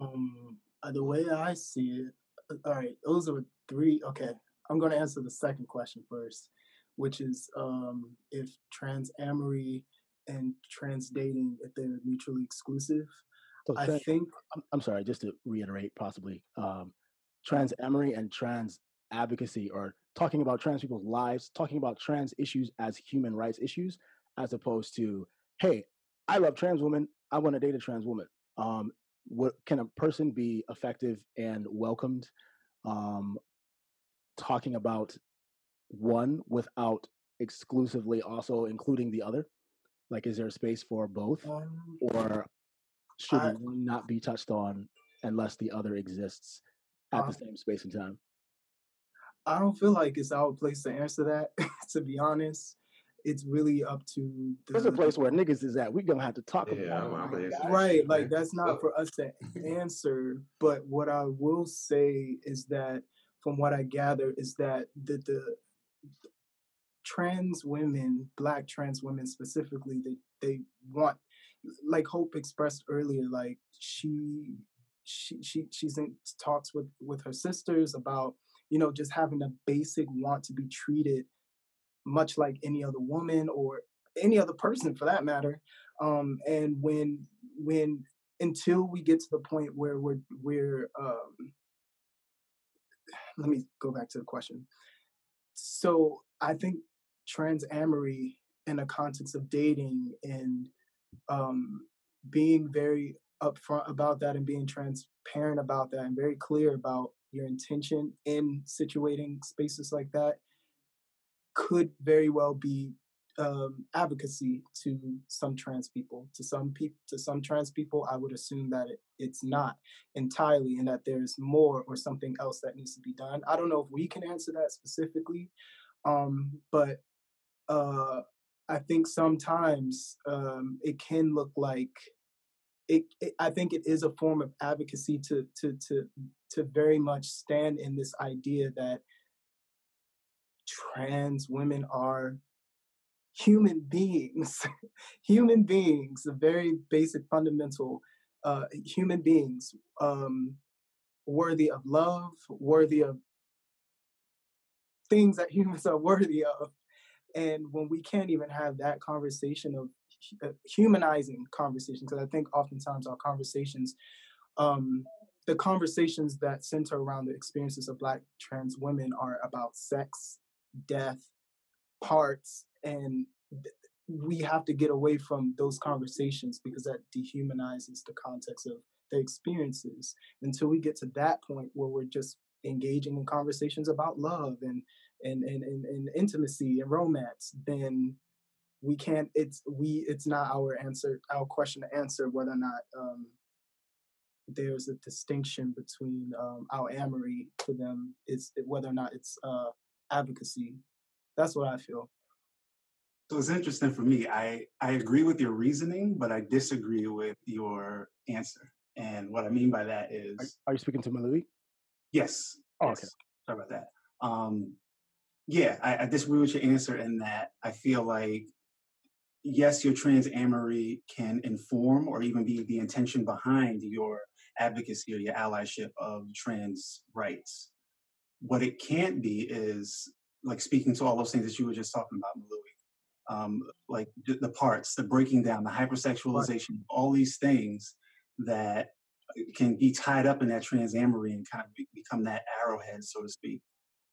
Um, uh, the way I see it, uh, all right, those are three. Okay, I'm going to answer the second question first, which is um, if trans amory and trans dating, if they're mutually exclusive. So I trans, think I'm, I'm sorry, just to reiterate, possibly um, trans amory and trans advocacy or talking about trans people's lives, talking about trans issues as human rights issues, as opposed to, hey, I love trans women, I want to date a trans woman. Um, what can a person be effective and welcomed um, talking about one without exclusively also including the other? Like, is there a space for both, um, or should I, one not be touched on unless the other exists at the same space and time? I don't feel like it's our place to answer that. to be honest, it's really up to There's a place where niggas is at. We gonna have to talk Yeah, about it. I'm My gonna answer guy. that right. Like that's not for us to answer. But what I will say is that, from what I gather, is that the the trans women, black trans women specifically, they they want, like Hope expressed earlier, like she she she she's in talks with with her sisters about you know just having a basic want to be treated much like any other woman or any other person for that matter um and when when until we get to the point where we're we're um let me go back to the question. So i think trans amory in a context of dating and um being very upfront about that and being transparent about that and very clear about your intention in situating spaces like that could very well be um, advocacy to some trans people. To some people, to some trans people, I would assume that it, it's not entirely, and that there's more or something else that needs to be done. I don't know if we can answer that specifically, um, but uh, I think sometimes um, it can look like it, it. I think it is a form of advocacy to to to to very much stand in this idea that trans women are human beings human beings a very basic fundamental uh human beings um worthy of love worthy of things that humans are worthy of. And when we can't even have that conversation of uh, humanizing conversation, because i think oftentimes our conversations um the conversations that center around the experiences of black trans women are about sex death parts and we have to get away from those conversations because that dehumanizes the context of the experiences. Until we get to that point where we're just engaging in conversations about love and and and, and, and intimacy and romance then we can't it's we it's not our answer our question to answer whether or not um there's a distinction between um our amory to them is whether or not it's uh advocacy that's what i feel So it's interesting for me. I, I agree with your reasoning, but I disagree with your answer. And what I mean by that is Are, are you speaking to Malui? yes, Oh, okay. yes. Sorry about that. Um, yeah, I, I disagree with your answer in that I feel like yes, your trans amory can inform or even be the intention behind your advocacy or your allyship of trans rights. What it can't be is like speaking to all those things that you were just talking about, Malui. Um, like the, the parts, the breaking down, the right hypersexualization, all these things that can be tied up in that trans amory and kind of be, become that arrowhead, so to speak.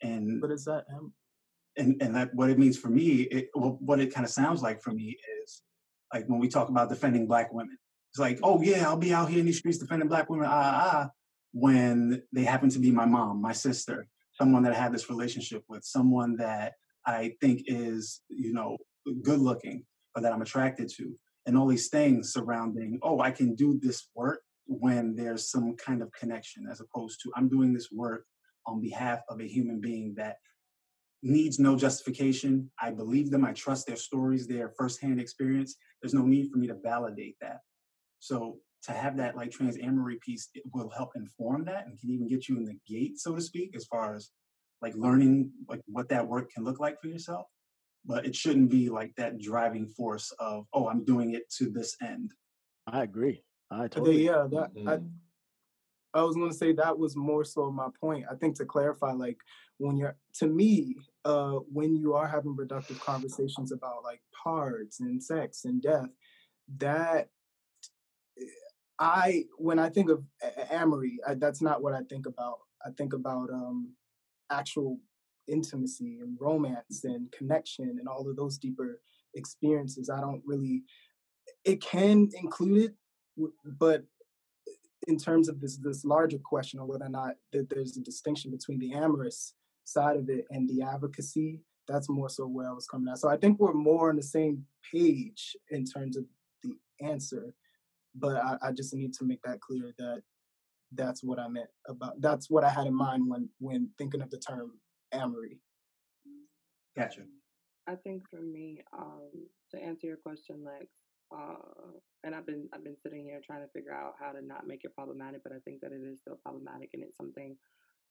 And but is that am- and and that what it means for me, it, well, what it kind of sounds like for me is like when we talk about defending black women. It's like, oh yeah, I'll be out here in these streets defending black women, ah ah, ah, when they happen to be my mom, my sister, someone that I have this relationship with, someone that I think is, you know, good looking or that I'm attracted to, and all these things surrounding, oh, I can do this work when there's some kind of connection, as opposed to I'm doing this work on behalf of a human being that needs no justification. I believe them. I trust their stories, their firsthand experience. There's no need for me to validate that. So to have that like trans amory piece, it will help inform that and can even get you in the gate, so to speak, as far as like learning like what that work can look like for yourself. But it shouldn't be like that driving force of, oh, I'm doing it to this end. I agree. I the, totally. yeah that I, Mhm. I was going to say that was more so my point. I think to clarify, like when you're, to me, uh, when you are having productive conversations about like parts and sex and death, that I, when I think of Amory, I, that's not what I think about. I think about um, actual intimacy and romance and connection and all of those deeper experiences. I don't really, it can include it, but in terms of this this larger question of whether or not that there's a distinction between the amorous side of it and the advocacy, that's more so where I was coming at. So I think we're more on the same page in terms of the answer, but I, I just need to make that clear that that's what I meant about that's what I had in mind when when thinking of the term amory. Gotcha. I think for me, um, to answer your question, Lex, uh, and I've been I've been sitting here trying to figure out how to not make it problematic, but I think that it is still problematic, and it's something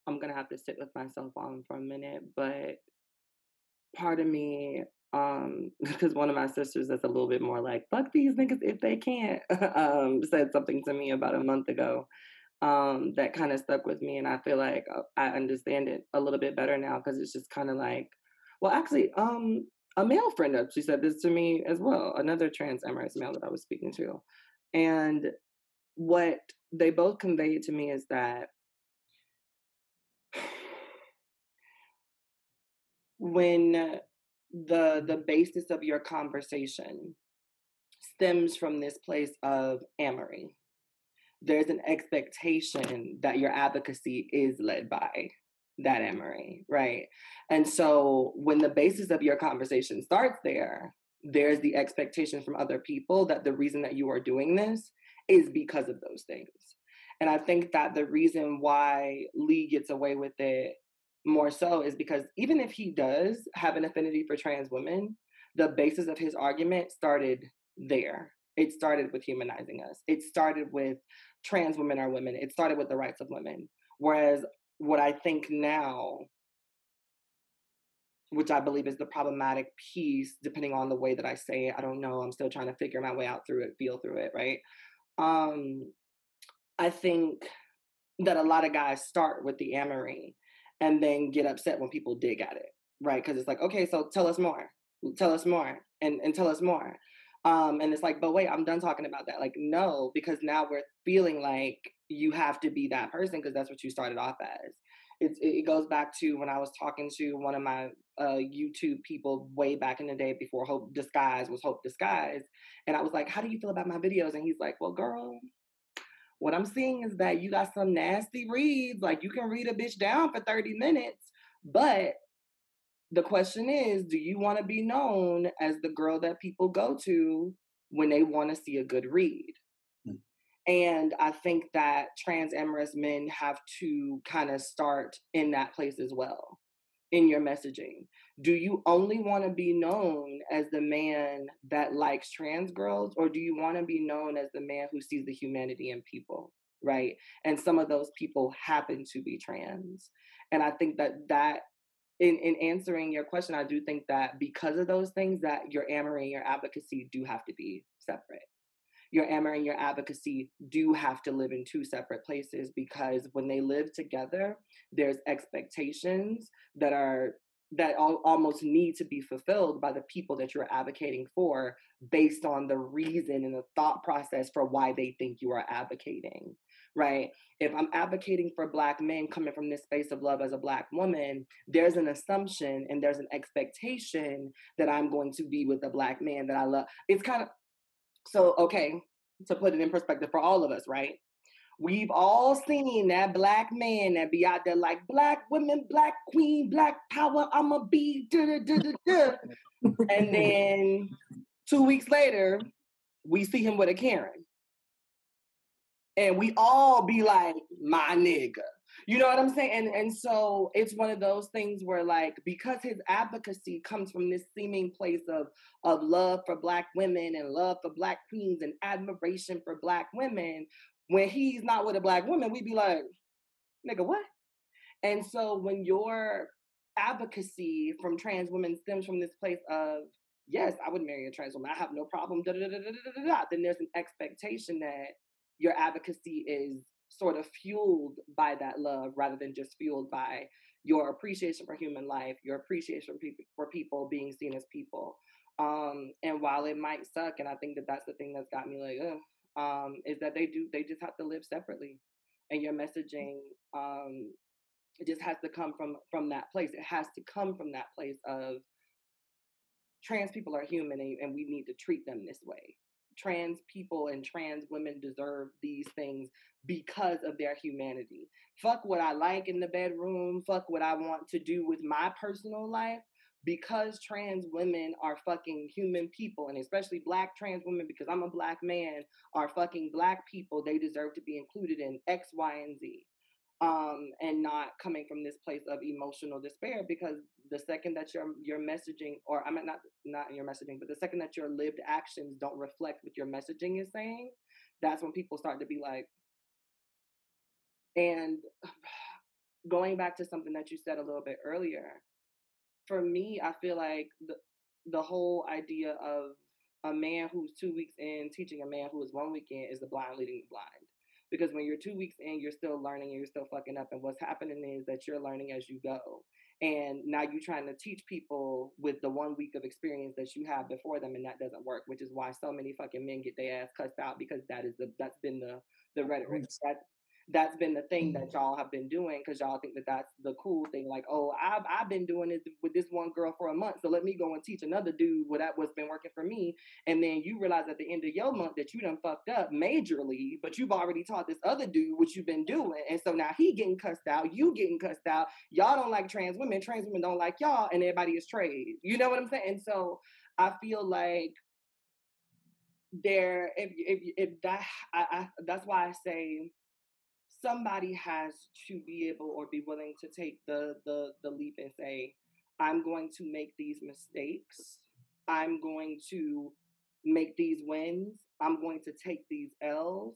I'm gonna have to sit with myself on for a minute. But part of me, um, because one of my sisters that's a little bit more like "fuck these niggas if they can't," um, said something to me about a month ago, um, that kind of stuck with me, and I feel like uh, I understand it a little bit better now because it's just kind of like, well, actually, um, a male friend of she said this to me as well, another trans amorous male that I was speaking to. And what they both conveyed to me is that when the the basis of your conversation stems from this place of amory there's an expectation that your advocacy is led by that amory, right? And so when the basis of your conversation starts there, there's the expectation from other people that the reason that you are doing this is because of those things. And I think that the reason why Lee gets away with it more so is because even if he does have an affinity for trans women, the basis of his argument started there. It started with humanizing us. It started with trans women are women. It started with the rights of women. Whereas what I think now, which I believe is the problematic piece, depending on the way that I say it, I don't know. I'm still trying to figure my way out through it, feel through it, right? Um, I think that a lot of guys start with the amory and then get upset when people dig at it, right? Because it's like, okay, so tell us more, tell us more, and, and tell us more. Um, and it's like, but wait, I'm done talking about that. Like, no, because now we're feeling like you have to be that person because that's what you started off as. It's, it goes back to when I was talking to one of my uh, YouTube people way back in the day before Hope Disguised was Hope Disguised. And I was like, How do you feel about my videos? And he's like, Well, girl, what I'm seeing is that you got some nasty reads. Like, you can read a bitch down for 30 minutes, but the question is do you want to be known as the girl that people go to when they want to see a good read mm. and i think that trans amorous men have to kind of start in that place as well in your messaging? Do you only want to be known as the man that likes trans girls or do you want to be known as the man who sees the humanity in people right? And some of those people happen to be trans. And i think that that in, in answering your question, I do think that because of those things, that your amory and your advocacy do have to be separate. Your amory and your advocacy do have to live in two separate places because when they live together, there's expectations that are that all, almost need to be fulfilled by the people that you're advocating for based on the reason and the thought process for why they think you are advocating right? If I'm advocating for Black men coming from this space of love as a Black woman, there's an assumption and there's an expectation that I'm going to be with a Black man that I love. It's kind of so, okay, to put it in perspective for all of us, right? We've all seen that black man that be out there like black women, black queen, black power. I'ma be da da da da da. and then two weeks later, we see him with a Karen and we all be like, my nigga. You know what I'm saying? And and so it's one of those things where like because his advocacy comes from this seeming place of of love for black women and love for black queens and admiration for black women, when he's not with a black woman, we'd be like, nigga, what? And so when your advocacy from trans women stems from this place of yes, I would marry a trans woman. I have no problem. Da, da, da, then there's an expectation that your advocacy is sort of fueled by that love rather than just fueled by your appreciation for human life, your appreciation for people, for people being seen as people. Um, and while it might suck, and I think that that's the thing that's got me like, Ugh, um, is that they do they just have to live separately, and your messaging um, it just has to come from from that place. It has to come from that place of trans people are human, and, and we need to treat them this way trans people and trans women deserve these things because of their humanity. Fuck what I like in the bedroom, fuck what I want to do with my personal life. Because trans women are fucking human people, and especially black trans women, because I'm a black man, are fucking black people, they deserve to be included in X, Y, and Z um, and not coming from this place of emotional despair because the second that your your messaging or I mean not not your messaging, but the second that your lived actions don't reflect what your messaging is saying, that's when people start to be like and going back to something that you said a little bit earlier, for me, I feel like the the whole idea of a man who's two weeks in teaching a man who is one week in is the blind leading the blind because when you're two weeks in, you're still learning and you're still fucking up. And what's happening is that you're learning as you go. And now you're trying to teach people with the one week of experience that you have before them, and that doesn't work. Which is why so many fucking men get their ass cussed out because that is the that's been the the rhetoric. That that's been the thing that mm-hmm. y'all have been doing because y'all think that that's the cool thing. Like, oh, I've I've been doing it with this one girl for a month, so let me go and teach another dude what that what's been working for me. And then you realize at the end of your month that you done fucked up majorly, but you've already taught this other dude what you've been doing, and so now he getting cussed out, you getting cussed out. Y'all don't like trans women, trans women don't like y'all, and everybody is trade. You know what I'm saying? And so I feel like there if if if that I, I that's why I say somebody has to be able or be willing to take the the the leap and say i'm going to make these mistakes. I'm going to make these wins. I'm going to take these l's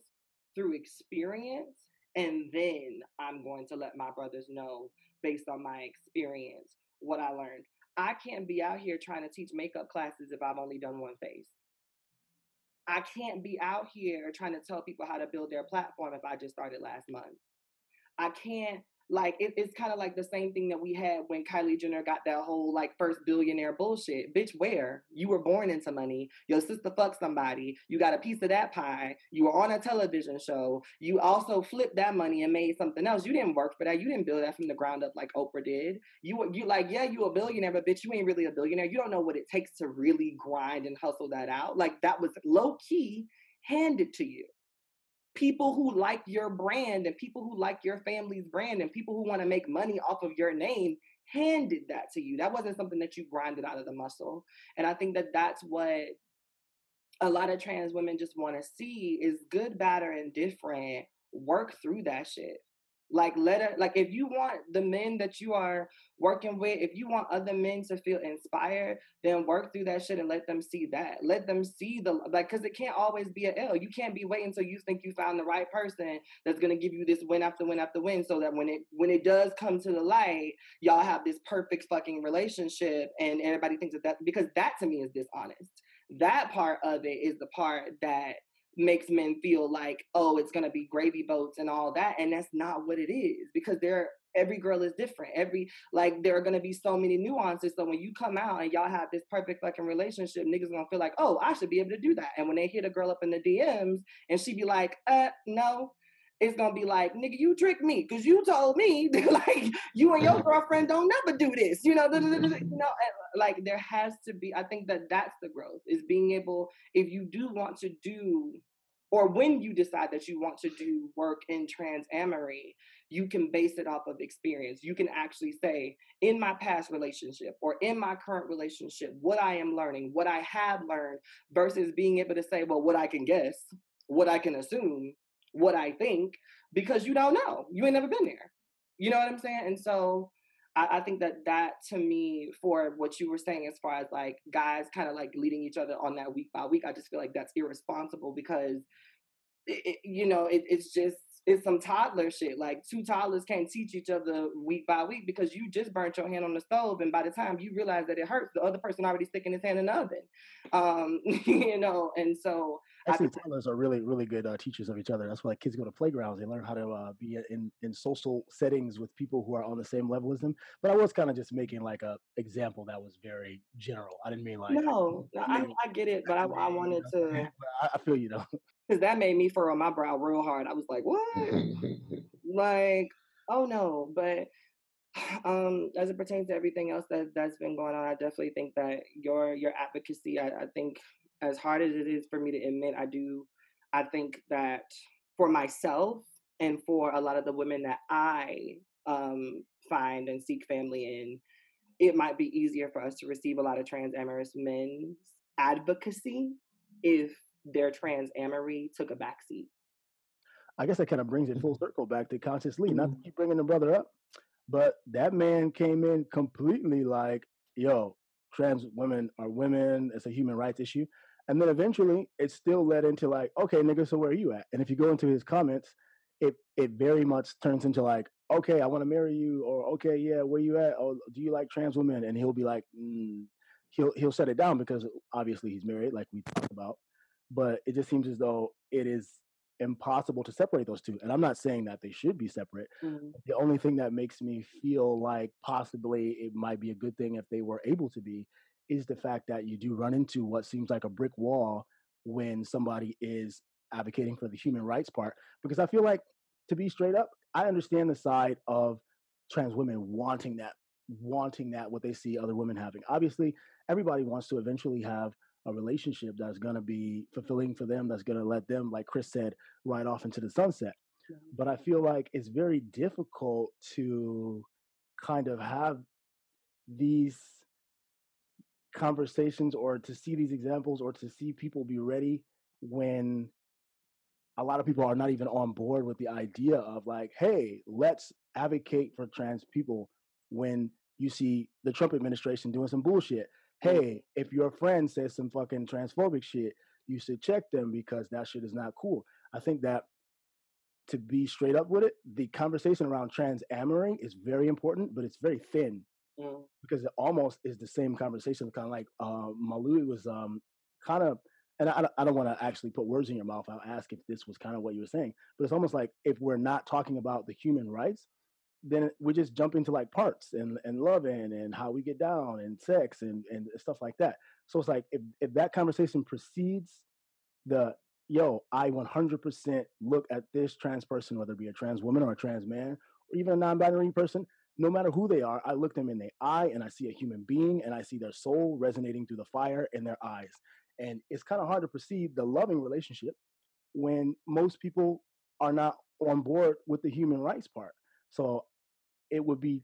through experience and then i'm going to let my brothers know based on my experience what i learned. I can't be out here trying to teach makeup classes if i've only done one face I can't be out here trying to tell people how to build their platform if I just started last month. I can't like it, it's kind of like the same thing that we had when Kylie Jenner got that whole like first billionaire bullshit. Bitch, where you were born into money, your sister fucked somebody, you got a piece of that pie, you were on a television show, you also flipped that money and made something else. You didn't work for that. You didn't build that from the ground up like Oprah did. You were you like yeah, you a billionaire, but bitch, you ain't really a billionaire. You don't know what it takes to really grind and hustle that out. Like that was low key handed to you people who like your brand and people who like your family's brand and people who want to make money off of your name handed that to you. That wasn't something that you grinded out of the muscle. And I think that that's what a lot of trans women just want to see is good, bad, or indifferent. Work through that shit. Like let it like if you want the men that you are working with, if you want other men to feel inspired, then work through that shit and let them see that. Let them see the like because it can't always be a L. You can't be waiting until you think you found the right person that's gonna give you this win after win after win so that when it when it does come to the light, y'all have this perfect fucking relationship and everybody thinks that that because that to me is dishonest. That part of it is the part that makes men feel like, oh, it's gonna be gravy boats and all that. And that's not what it is because they're every girl is different. Every like there are gonna be so many nuances. So when you come out and y'all have this perfect fucking relationship, niggas gonna feel like, oh, I should be able to do that. And when they hit a girl up in the DMs and she be like, uh, no, it's gonna be like, nigga, you tricked me because you told me like you and your girlfriend don't never do this, you know, you know, like there has to be. I think that that's the growth is being able, if you do want to do, or when you decide that you want to do work in trans amory, you can base it off of experience. You can actually say, in my past relationship or in my current relationship, what I am learning, what I have learned, versus being able to say, well, what I can guess, what I can assume what I think because you don't know. You ain't never been there. You know what I'm saying? And so I, I think that that to me, for what you were saying, as far as like guys kind of like leading each other on that week by week, I just feel like that's irresponsible because, it, it, you know, it, it's just it's some toddler shit. Like two toddlers can't teach each other week by week because you just burnt your hand on the stove, and by the time you realize that it hurts, the other person already sticking his hand in the oven. Um, you know, and so actually, I, toddlers are really, really good uh, teachers of each other. That's why kids go to playgrounds; they learn how to uh, be in in social settings with people who are on the same level as them. But I was kind of just making like a example that was very general. I didn't mean like no, I, I get it, but I, I wanted to. I feel you though because that made me furrow my brow real hard. I was like, what? like, oh no. But um, as it pertains to everything else that that's been going on, I definitely think that your your advocacy. I, I think as hard as it is for me to admit, I do. I think that for myself and for a lot of the women that I um, find and seek family in, it might be easier for us to receive a lot of trans amorous men's advocacy if their trans amory took a backseat. I guess that kind of brings it full circle back to Conscious Lee. Not to mm-hmm. keep bringing the brother up, but that man came in completely like, yo, trans women are women. It's a human rights issue. And then eventually it still led into like, okay, nigga, so where are you at? And if you go into his comments, it it very much turns into like, okay, I want to marry you, or okay, yeah, where you at? Oh, do you like trans women? And he'll be like, mm, he'll he'll set it down because obviously he's married, like we talked about but it just seems as though it is impossible to separate those two. And I'm not saying that they should be separate. Mm-hmm. The only thing that makes me feel like possibly it might be a good thing if they were able to be is the fact that you do run into what seems like a brick wall when somebody is advocating for the human rights part. Because I feel like, to be straight up, I understand the side of trans women wanting that, wanting that, what they see other women having. Obviously, everybody wants to eventually have a relationship that's going to be fulfilling for them, that's going to let them, like Chris said, ride off into the sunset. But I feel like it's very difficult to kind of have these conversations or to see these examples or to see people be ready when a lot of people are not even on board with the idea of like, hey, let's advocate for trans people when you see the Trump administration doing some bullshit hey, if your friend says some fucking transphobic shit, you should check them because that shit is not cool. I think that to be straight up with it, the conversation around trans amory is very important, but it's very thin mm. because it almost is the same conversation. Kind of like uh, Malui was um, kind of, and I, I don't want to actually put words in your mouth. I'll ask if this was kind of what you were saying, but it's almost like if we're not talking about the human rights, then we just jump into like parts and, and loving and how we get down and sex and, and stuff like that. So it's like if, if that conversation precedes the yo, I 100% look at this trans person, whether it be a trans woman or a trans man or even a non-binary person, no matter who they are, I look them in the eye and I see a human being and I see their soul resonating through the fire in their eyes. And it's kind of hard to perceive the loving relationship when most people are not on board with the human rights part. So it would be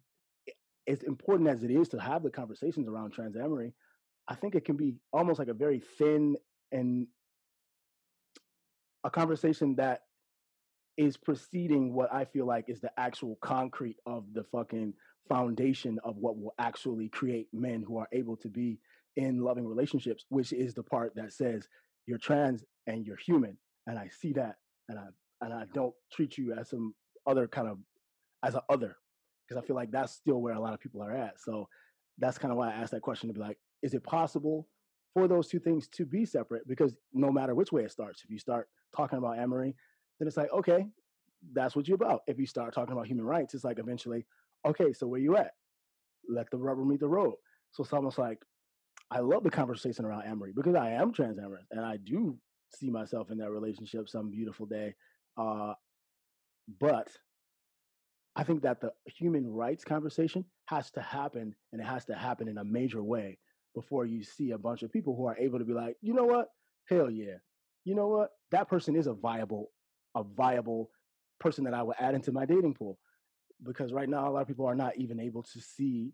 eh, as important as it is to have the conversations around transamory, I think it can be almost like a very thin and a conversation that is preceding what I feel like is the actual concrete of the fucking foundation of what will actually create men who are able to be in loving relationships, which is the part that says you're trans and you're human. And I see that and I and I don't treat you as some other kind of as a other because I feel like that's still where a lot of people are at. So that's kind of why I asked that question to be like, is it possible for those two things to be separate? Because no matter which way it starts, if you start talking about amory, then it's like, okay, that's what you're about. If you start talking about human rights, it's like eventually, okay, so where you at? Let the rubber meet the road. So it's almost like I love the conversation around amory because I am trans amorous and I do see myself in that relationship some beautiful day. Uh, but I think that the human rights conversation has to happen and it has to happen in a major way before you see a bunch of people who are able to be like, you know what? Hell yeah. You know what? That person is a viable, a viable person that I would add into my dating pool. Because right now a lot of people are not even able to see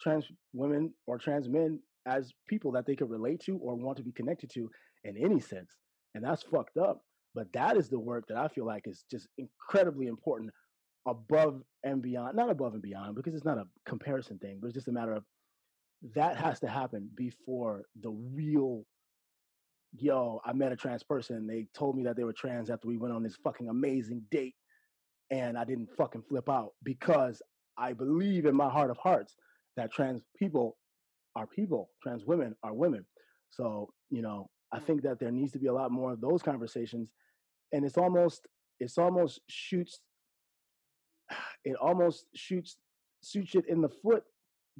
trans women or trans men as people that they could relate to or want to be connected to in any sense. And that's fucked up. But that is the work that I feel like is just incredibly important above and beyond, not above and beyond, because it's not a comparison thing, but it's just a matter of that has to happen before the real yo, I met a trans person. They told me that they were trans after we went on this fucking amazing date and I didn't fucking flip out because I believe in my heart of hearts that trans people are people, trans women are women. So, you know, I mm. think that there needs to be a lot more of those conversations. And it's almost, it's almost shoots, it almost shoots, shoots it in the foot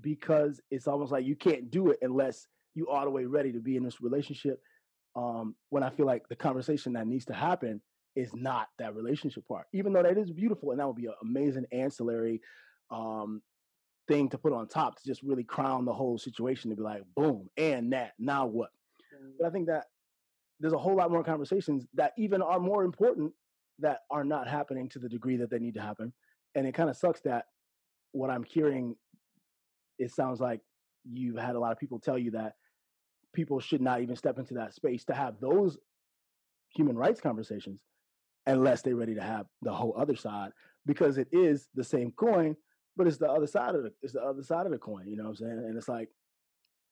because it's almost like you can't do it unless you all the way ready to be in this relationship. Um, when I feel like the conversation that needs to happen is not that relationship part, even though that is beautiful and that would be an amazing ancillary um, thing to put on top to just really crown the whole situation to be like, boom, and that, now what? Mm-hmm. But I think that there's a whole lot more conversations that even are more important that are not happening to the degree that they need to happen. And it kind of sucks that what I'm hearing, it sounds like you've had a lot of people tell you that people should not even step into that space to have those human rights conversations unless they're ready to have the whole other side because it is the same coin but it's the other side of the it's the other side of the coin you know what i'm saying? And it's like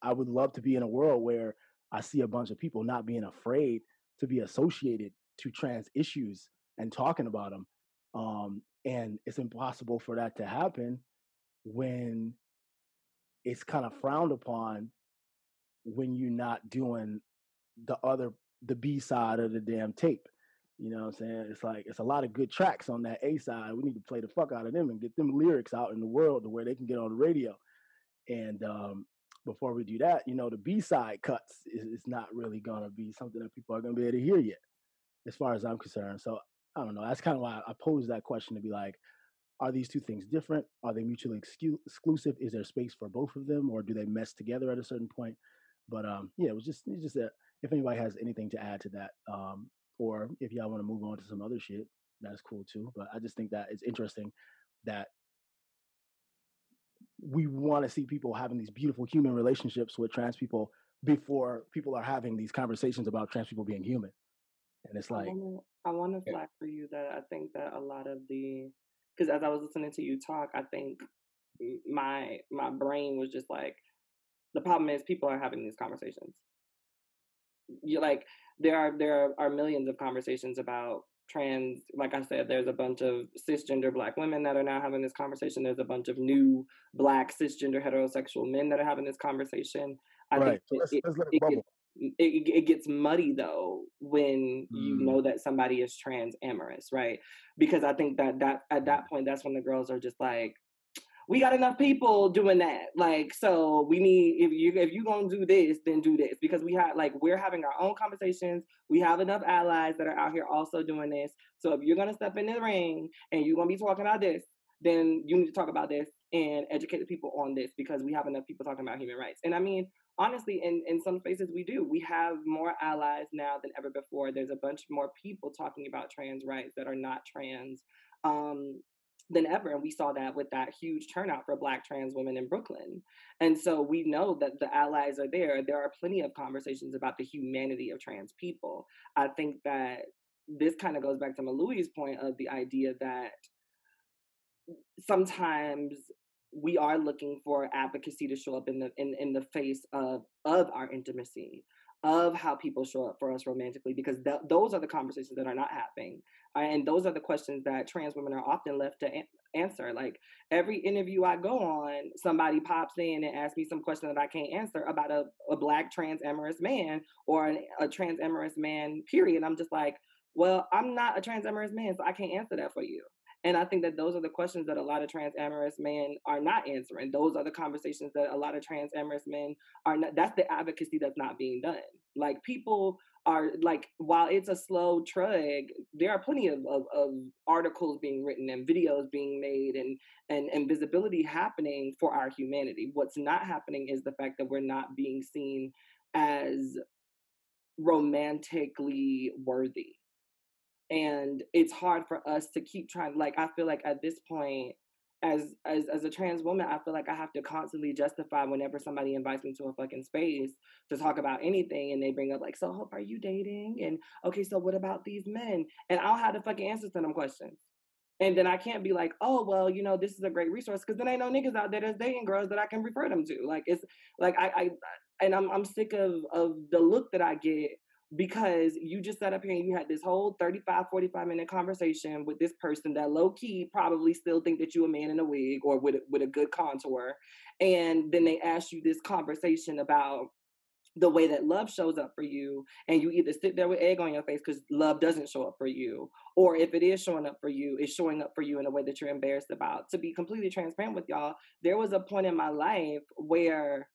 i would love to be in a world where i see a bunch of people not being afraid to be associated to trans issues and talking about them um, and it's impossible for that to happen when it's kind of frowned upon when you're not doing the other the b side of the damn tape you know what I'm saying? It's like it's a lot of good tracks on that A side. We need to play the fuck out of them and get them lyrics out in the world to where they can get on the radio. And um, before we do that, you know, the B side cuts is, is not really gonna be something that people are gonna be able to hear yet, as far as I'm concerned. So I don't know. That's kind of why I posed that question to be like, are these two things different? Are they mutually exclusive? Is there space for both of them, or do they mess together at a certain point? But um, yeah, it was just it's just that if anybody has anything to add to that, um, or if y'all want to move on to some other shit, that's cool too. But I just think that it's interesting that we want to see people having these beautiful human relationships with trans people before people are having these conversations about trans people being human. And it's like I want to flag for you that I think that a lot of the because as I was listening to you talk, I think my my brain was just like the problem is people are having these conversations. You like there are there are millions of conversations about trans like i said there's a bunch of cisgender black women that are now having this conversation there's a bunch of new black cisgender heterosexual men that are having this conversation i right. think so it, let's, let's it, it, it, it, gets muddy though when mm. you know that somebody is trans amorous right because i think that that at that point that's when the girls are just like we got enough people doing that. Like, so we need if you if you gonna do this, then do this because we have like we're having our own conversations. We have enough allies that are out here also doing this. So if you're gonna step in the ring and you're gonna be talking about this, then you need to talk about this and educate the people on this because we have enough people talking about human rights. And I mean, honestly, in, in some spaces we do. We have more allies now than ever before. There's a bunch more people talking about trans rights that are not trans. Um, than ever. And we saw that with that huge turnout for Black trans women in Brooklyn. And so we know that the allies are there. There are plenty of conversations about the humanity of trans people. I think that this kind of goes back to Malui's point of the idea that sometimes we are looking for advocacy to show up in the in, in the face of of our intimacy of how people show up for us romantically because th- those are the conversations that are not happening uh, and those are the questions that trans women are often left to a- answer like every interview i go on somebody pops in and asks me some question that i can't answer about a, a black trans amorous man or an, a trans amorous man period i'm just like well i'm not a trans amorous man so i can't answer that for you and I think that those are the questions that a lot of trans amorous men are not answering. Those are the conversations that a lot of trans amorous men are not, that's the advocacy that's not being done. Like people are like, while it's a slow trug, there are plenty of, of, of articles being written and videos being made and, and, and visibility happening for our humanity. What's not happening is the fact that we're not being seen as romantically worthy and it's hard for us to keep trying like i feel like at this point as as as a trans woman i feel like i have to constantly justify whenever somebody invites me to a fucking space to talk about anything and they bring up like so hope are you dating? and okay so what about these men? and i'll have the fucking answers to them questions. And then I can't be like, oh well, you know, this is a great resource because then ain't no niggas out there that's dating girls that I can refer them to. Like it's like I, I and I'm I'm sick of of the look that I get because you just sat up here and you had this whole 35 45 minute conversation with this person that low key probably still think that you a man in a wig or with with a good contour and then they ask you this conversation about the way that love shows up for you and you either sit there with egg on your face because love doesn't show up for you or if it is showing up for you it's showing up for you in a way that you're embarrassed about. To be completely transparent with y'all there was a point in my life where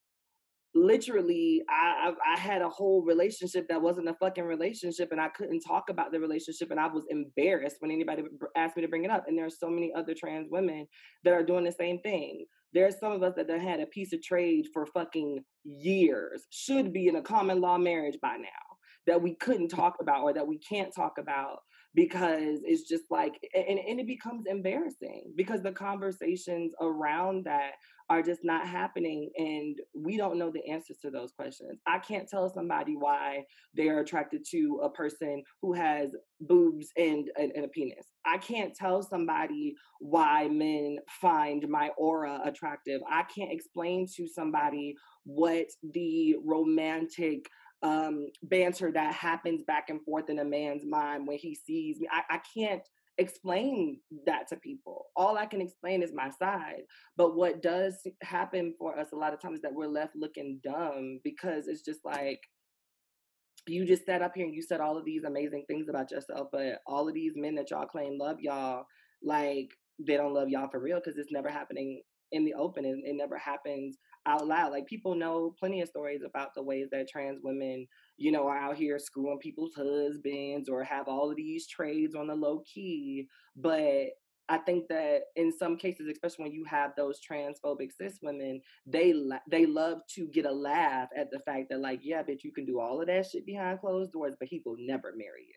literally I, I, I had a whole relationship that wasn't a fucking relationship and I couldn't talk about the relationship and I was embarrassed when anybody asked me to bring it up and there are so many other trans women that are doing the same thing. There's some of us that have had a piece of trade for fucking years should be in a common law marriage by now that we couldn't talk about or that we can't talk about because it's just like and, and it becomes embarrassing because the conversations around that are just not happening and we don't know the answers to those questions. I can't tell somebody why they're attracted to a person who has boobs and, and, and a penis. I can't tell somebody why men find my aura attractive. I can't explain to somebody what the romantic um, banter that happens back and forth in a man's mind when he sees me. I, I can't explain that to people. All I can explain is my side. But what does happen for us a lot of times that we're left looking dumb because it's just like you just sat up here and you said all of these amazing things about yourself, but all of these men that y'all claim love y'all, like they don't love y'all for real because it's never happening in the open and it never happens out loud. Like people know plenty of stories about the ways that trans women, you know, are out here screwing people's husbands or have all of these trades on the low key. But I think that in some cases, especially when you have those transphobic cis women, they they love to get a laugh at the fact that like, yeah, bitch, you can do all of that shit behind closed doors, but he will never marry you.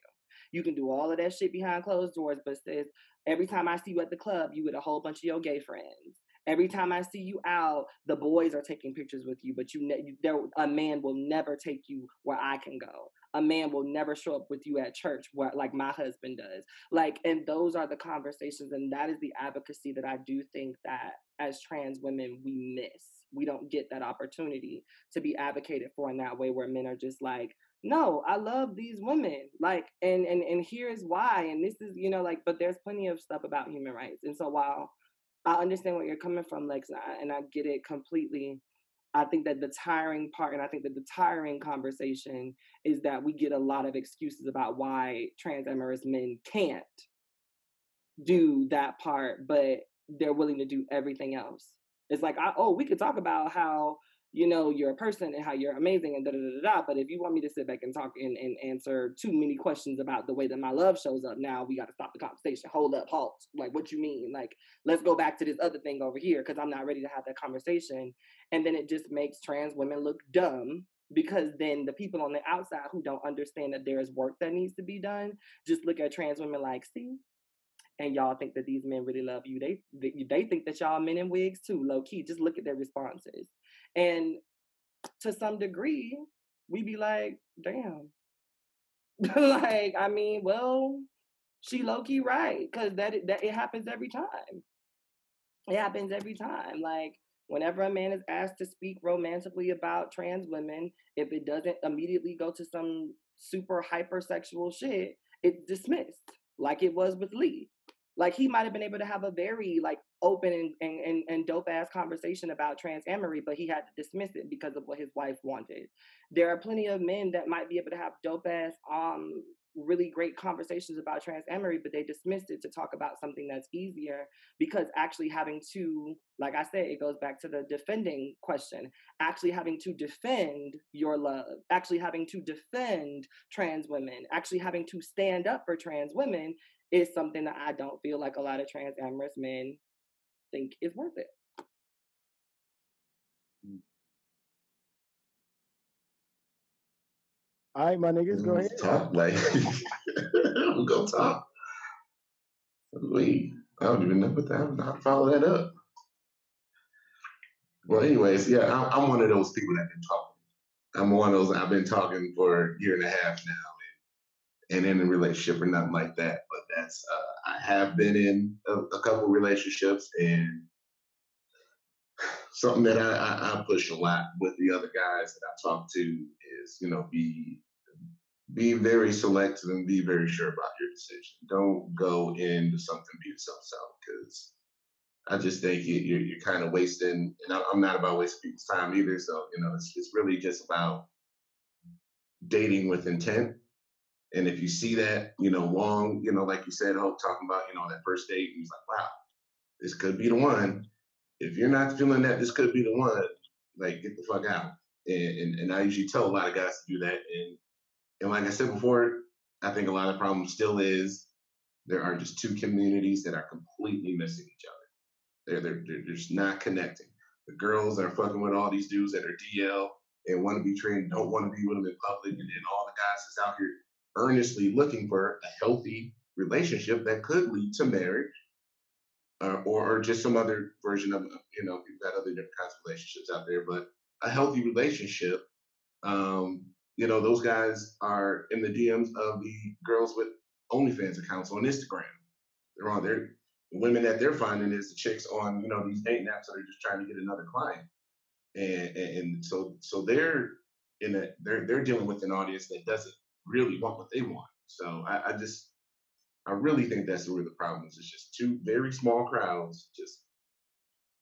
You can do all of that shit behind closed doors, but says every time I see you at the club, you with a whole bunch of your gay friends. Every time I see you out, the boys are taking pictures with you, but you, ne- there, a man will never take you where I can go. A man will never show up with you at church where, like my husband does. Like, and those are the conversations, and that is the advocacy that I do think that as trans women we miss. We don't get that opportunity to be advocated for in that way, where men are just like, no i love these women like and and and here's why and this is you know like but there's plenty of stuff about human rights and so while I understand where you're coming from, Lex, and I get it completely. I think that the tiring part, and I think that the tiring conversation is that we get a lot of excuses about why trans amorous men can't do that part, but they're willing to do everything else. It's like, I, oh, we could talk about how you know, you're a person and how you're amazing and da da da da. But if you want me to sit back and talk and, and answer too many questions about the way that my love shows up, now we got to stop the conversation. Hold up, halt. Like, what you mean? Like, let's go back to this other thing over here because I'm not ready to have that conversation. And then it just makes trans women look dumb because then the people on the outside who don't understand that there's work that needs to be done just look at trans women like, see, and y'all think that these men really love you. They they, they think that y'all men in wigs too, low key. Just look at their responses. And to some degree, we be like, damn. like, I mean, well, she low key right, because that that it happens every time. It happens every time. Like whenever a man is asked to speak romantically about trans women, if it doesn't immediately go to some super hypersexual shit, it's dismissed, like it was with Lee. Like he might have been able to have a very like open and, and, and dope ass conversation about trans amory, but he had to dismiss it because of what his wife wanted. There are plenty of men that might be able to have dope ass um really great conversations about trans amory, but they dismissed it to talk about something that's easier because actually having to, like I said, it goes back to the defending question. Actually having to defend your love, actually having to defend trans women, actually having to stand up for trans women is something that I don't feel like a lot of trans amorous men think is worth it. Mm. All right, my niggas, go ahead. Talk like I'm gonna talk. Wait, I don't even know what that. How to follow that up. Well, anyways, yeah, I'm, I'm one of those people that been talking. I'm one of those. I've been talking for a year and a half now, and in a relationship or nothing like that. But that's uh, I have been in a, a, couple relationships, and something that I, I, I, push a lot with the other guys that I talk to is you know be be very selective and be very sure about your decision. Don't go into something be yourself because I just think you, are you're kind of wasting, and I'm not about wasting people's time either. So you know, it's it's really just about dating with intent. And if you see that, you know, Wong, you know, like you said, Hope talking about, you know, that first date, and he's like, wow, this could be the one. If you're not feeling that this could be the one, like get the fuck out. And, and, and I usually tell a lot of guys to do that. And and like I said before, I think a lot of the problem still is there are just two communities that are completely missing each other. They're, they're, they're just not connecting. The girls are fucking with all these dudes that are DL and want to be trained, don't want to be with them in public, and then all the guys that's out here earnestly looking for a healthy relationship that could lead to marriage uh, or, or just some other version of, you know, we've got other different kinds of relationships out there, but a healthy relationship, um, you know, those guys are in the DMs of the girls with OnlyFans accounts on Instagram. They're on there. The women that they're finding is the chicks on, you know, these dating apps that are just trying to get another client. And, and, and so so they're in a they're they're dealing with an audience that doesn't really want what they want. So I, I just I really think that's where the problem is. It's just two very small crowds just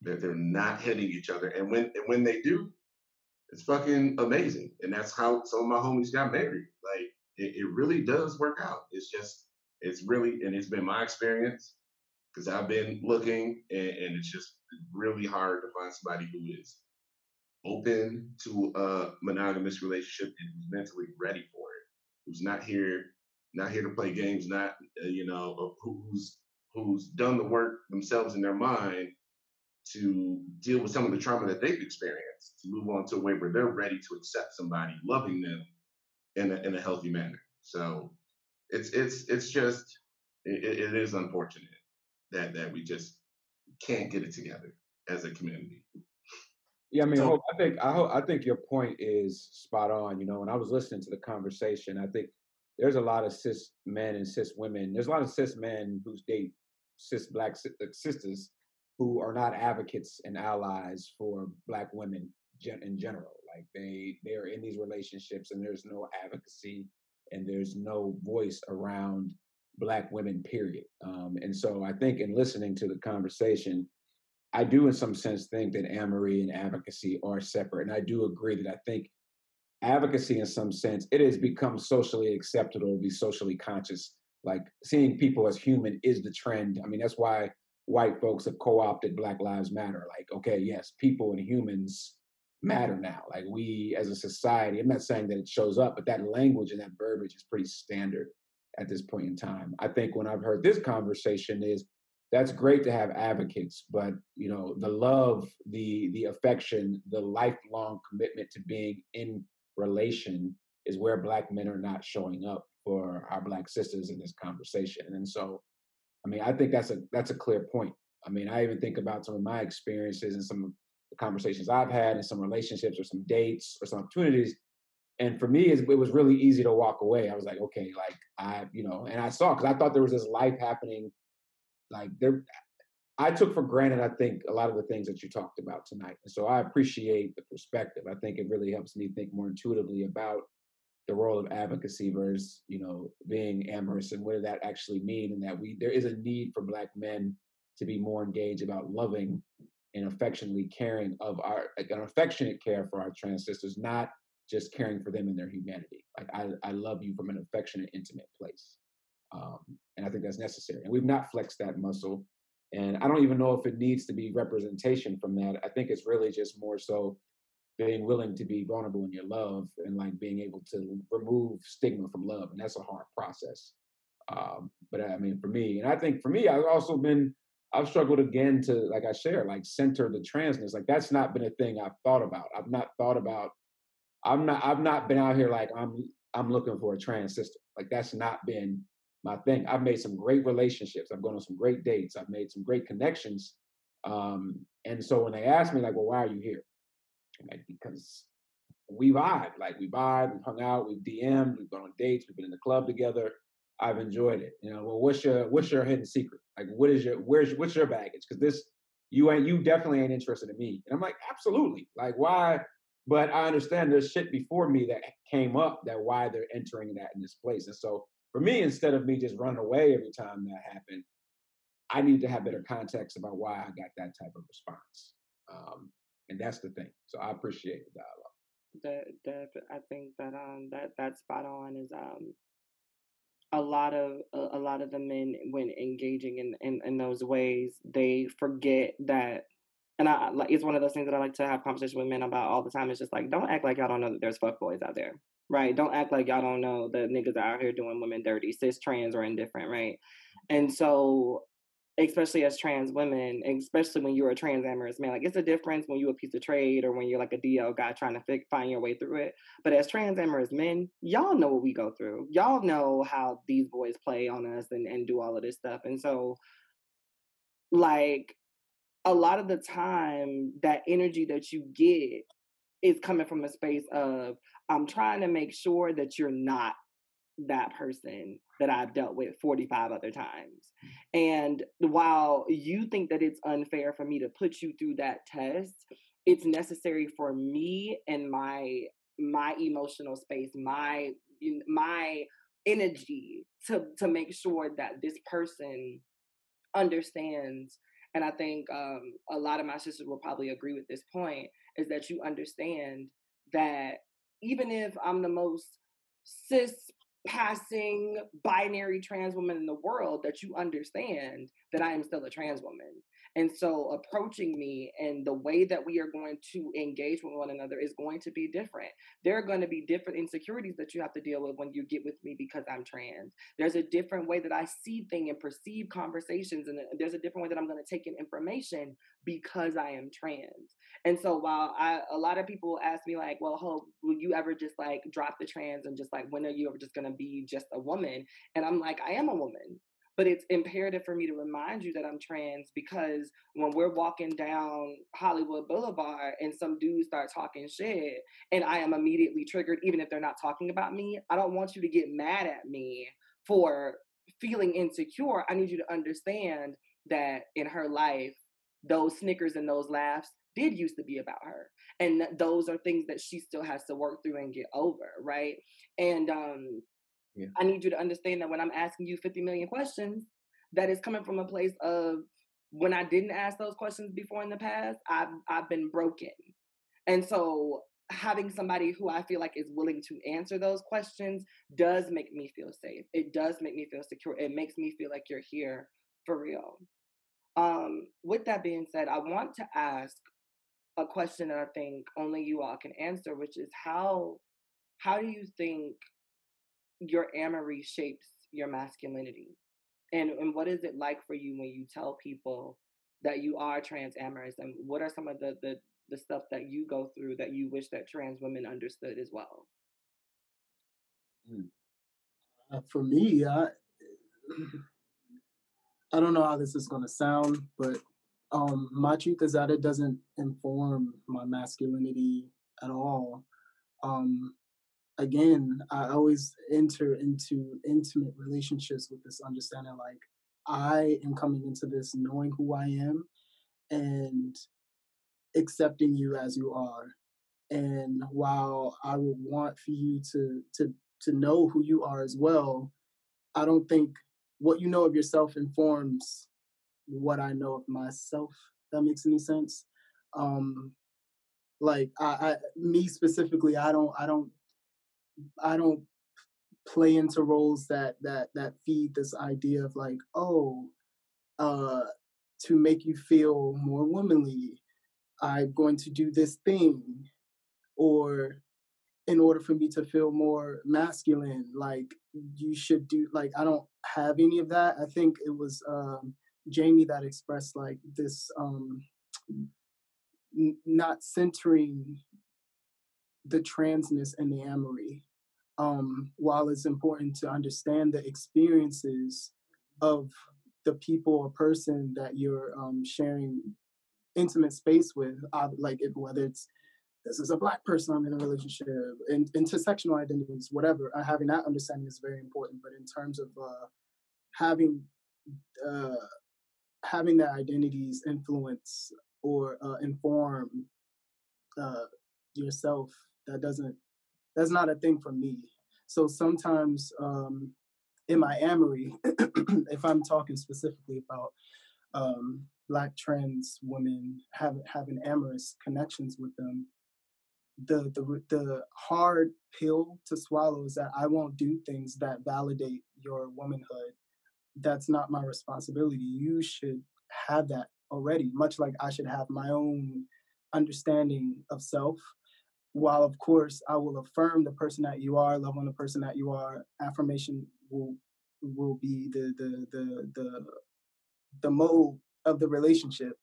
that they're not hitting each other. And when and when they do, it's fucking amazing. And that's how some of my homies got married. Like it, it really does work out. It's just it's really and it's been my experience because I've been looking and, and it's just really hard to find somebody who is open to a monogamous relationship and mentally ready for it who's not here, not here to play games, not uh, you know, who's who's done the work themselves in their mind to deal with some of the trauma that they've experienced, to move on to a way where they're ready to accept somebody loving them in a, in a healthy manner. So it's it's it's just it, it is unfortunate that that we just can't get it together as a community. Yeah, I mean, so, I think I, I think your point is spot on. You know, when I was listening to the conversation, I think there's a lot of cis men and cis women. There's a lot of cis men who date cis black uh, sisters who are not advocates and allies for black women in general. Like they they are in these relationships and there's no advocacy and there's no voice around black women. Period. Um, and so I think in listening to the conversation I do, in some sense, think that amory and advocacy are separate. And I do agree that I think advocacy, in some sense, it has become socially acceptable to be socially conscious. Like seeing people as human is the trend. I mean, that's why white folks have co opted Black Lives Matter. Like, okay, yes, people and humans matter now. Like, we as a society, I'm not saying that it shows up, but that language and that verbiage is pretty standard at this point in time. I think when I've heard this conversation is that's great to have advocates but you know the love the the affection the lifelong commitment to being in relation is where black men are not showing up for our black sisters in this conversation and so i mean i think that's a that's a clear point. I mean i even think about some of my experiences and some of the conversations i've had and some relationships or some dates or some opportunities and for me it was really easy to walk away. I was like okay like i you know and i saw because i thought there was this life happening like there I took for granted, I think, a lot of the things that you talked about tonight. And so I appreciate the perspective. I think it really helps me think more intuitively about the role of advocacy versus, you know, being amorous and what does that actually mean? And that we there is a need for black men to be more engaged about loving and affectionately caring of our an affectionate care for our trans sisters, not just caring for them in their humanity. Like I, I love you from an affectionate, intimate place. Um, and I think that's necessary. And we've not flexed that muscle. And I don't even know if it needs to be representation from that. I think it's really just more so being willing to be vulnerable in your love and like being able to remove stigma from love. And that's a hard process. Um, but I mean, for me, and I think for me, I've also been, I've struggled again to, like I share, like center the transness. Like that's not been a thing I've thought about. I've not thought about, I'm not, I've not been out here like I'm, I'm looking for a trans sister. Like that's not been my thing. I've made some great relationships. I've gone on some great dates. I've made some great connections. Um, and so when they ask me, like, well, why are you here? I'm like, because we vibe. Like we vibe, we've hung out, we've DM'd, we've gone on dates, we've been in the club together. I've enjoyed it. You know, well, what's your what's your hidden secret? Like, what is your where's what's your baggage? Because this you ain't you definitely ain't interested in me. And I'm like, absolutely. Like, why But I understand there's shit before me that came up that why they're entering that in this place. And so for me, instead of me just running away every time that happened, I need to have better context about why I got that type of response. Um, and that's the thing. So I appreciate the dialogue. The, the, I think that um that that spot on is um a lot of a, lot of the men when engaging in, in in those ways they forget that and I like it's one of those things that I like to have conversations with men about all the time. It's just like don't act like y'all don't know that there's fuck boys out there, right? Don't act like y'all don't know that niggas are out here doing women dirty, cis, trans, or indifferent, right? And so especially as trans women, especially when you're a trans amorous man. Like it's a difference when you're a piece of trade or when you're like a DL guy trying to fi- find your way through it. But as trans amorous men, y'all know what we go through. Y'all know how these boys play on us and, and do all of this stuff. And so, like, a lot of the time, that energy that you get is coming from a space of, I'm trying to make sure that you're not that person that I've dealt with 45 other times. And while you think that it's unfair for me to put you through that test, it's necessary for me and my my emotional space, my my energy to to make sure that this person understands and I think um, a lot of my sisters will probably agree with this point is that you understand that even if I'm the most cis passing binary trans woman in the world that you understand that I am still a trans woman. And so approaching me and the way that we are going to engage with one another is going to be different. There are going to be different insecurities that you have to deal with when you get with me because I'm trans. There's a different way that I see things and perceive conversations, and uh, there's a different way that I'm going to take in information because I am trans. And so while I a lot of people ask me like, well, Hope, will you ever just like drop the trans and just like when are you ever just gonna be just a woman? And I'm like, I am a woman. But it's imperative for me to remind you that I'm trans because when we're walking down Hollywood Boulevard and some dudes start talking shit and I am immediately triggered, even if they're not talking about me, I don't want you to get mad at me for feeling insecure. I need you to understand that in her life, those snickers and those laughs did used to be about her and th- those are things that she still has to work through and get over right and um yeah. i need you to understand that when i'm asking you 50 million questions that is coming from a place of when i didn't ask those questions before in the past i've i've been broken. And so having somebody who i feel like is willing to answer those questions does make me feel safe. It does make me feel secure. It makes me feel like you're here for real. Um, with that being said, I want to ask a question that I think only you all can answer, which is how how do you think your amory shapes your masculinity? And and what is it like for you when you tell people that you are trans amorous? And what are some of the the, the stuff that you go through that you wish that trans women understood as well? Hmm. Uh, for me, I I don't know how this is gonna sound, but um, my truth is that it doesn't inform my masculinity at all. Um, again, I always enter into intimate relationships with this understanding like I am coming into this knowing who I am and accepting you as you are. And while I would want for you to to to know who you are as well, I don't think what you know of yourself informs what I know of myself. That makes any sense. Um, like I, I, me specifically, I don't, I don't, I don't play into roles that that that feed this idea of like, oh, uh, to make you feel more womanly, I'm going to do this thing, or in order for me to feel more masculine, like you should do. Like I don't have any of that. I think it was. Um, Jamie that expressed like this um, n- not centering the transness and the amory. Um, while it's important to understand the experiences of the people or person that you're um, sharing intimate space with, uh, like whether it's this is a black person I'm in a relationship, in, intersectional identities, whatever. Uh, having that understanding is very important. But in terms of uh, having uh, having their identities influence or uh, inform uh, yourself that doesn't that's not a thing for me so sometimes um in my amory if i'm talking specifically about um black trans women have having amorous connections with them the the the hard pill to swallow is that I won't do things that validate your womanhood. That's not my responsibility. You should have that already, much like I should have my own understanding of self. While of course I will affirm the person that you are, love on the person that you are, affirmation will will be the the the the the mode of the relationship.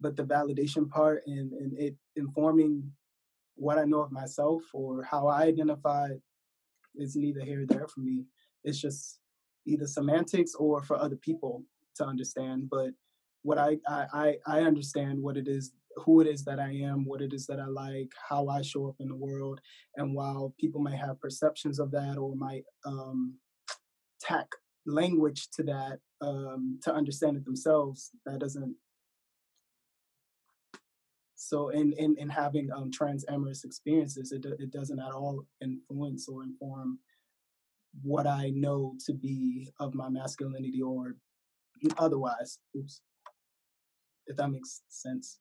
But the validation part and, and it informing what I know of myself or how I identify is neither here nor there for me. It's just either semantics or for other people to understand. But what I, I I understand what it is, who it is that I am, what it is that I like, how I show up in the world, and while people may have perceptions of that or might um, tack language to that um, to understand it themselves, that doesn't so in in, in having um, trans amorous experiences, it it doesn't at all influence or inform what I know to be of my masculinity or otherwise. Oops, if that makes sense.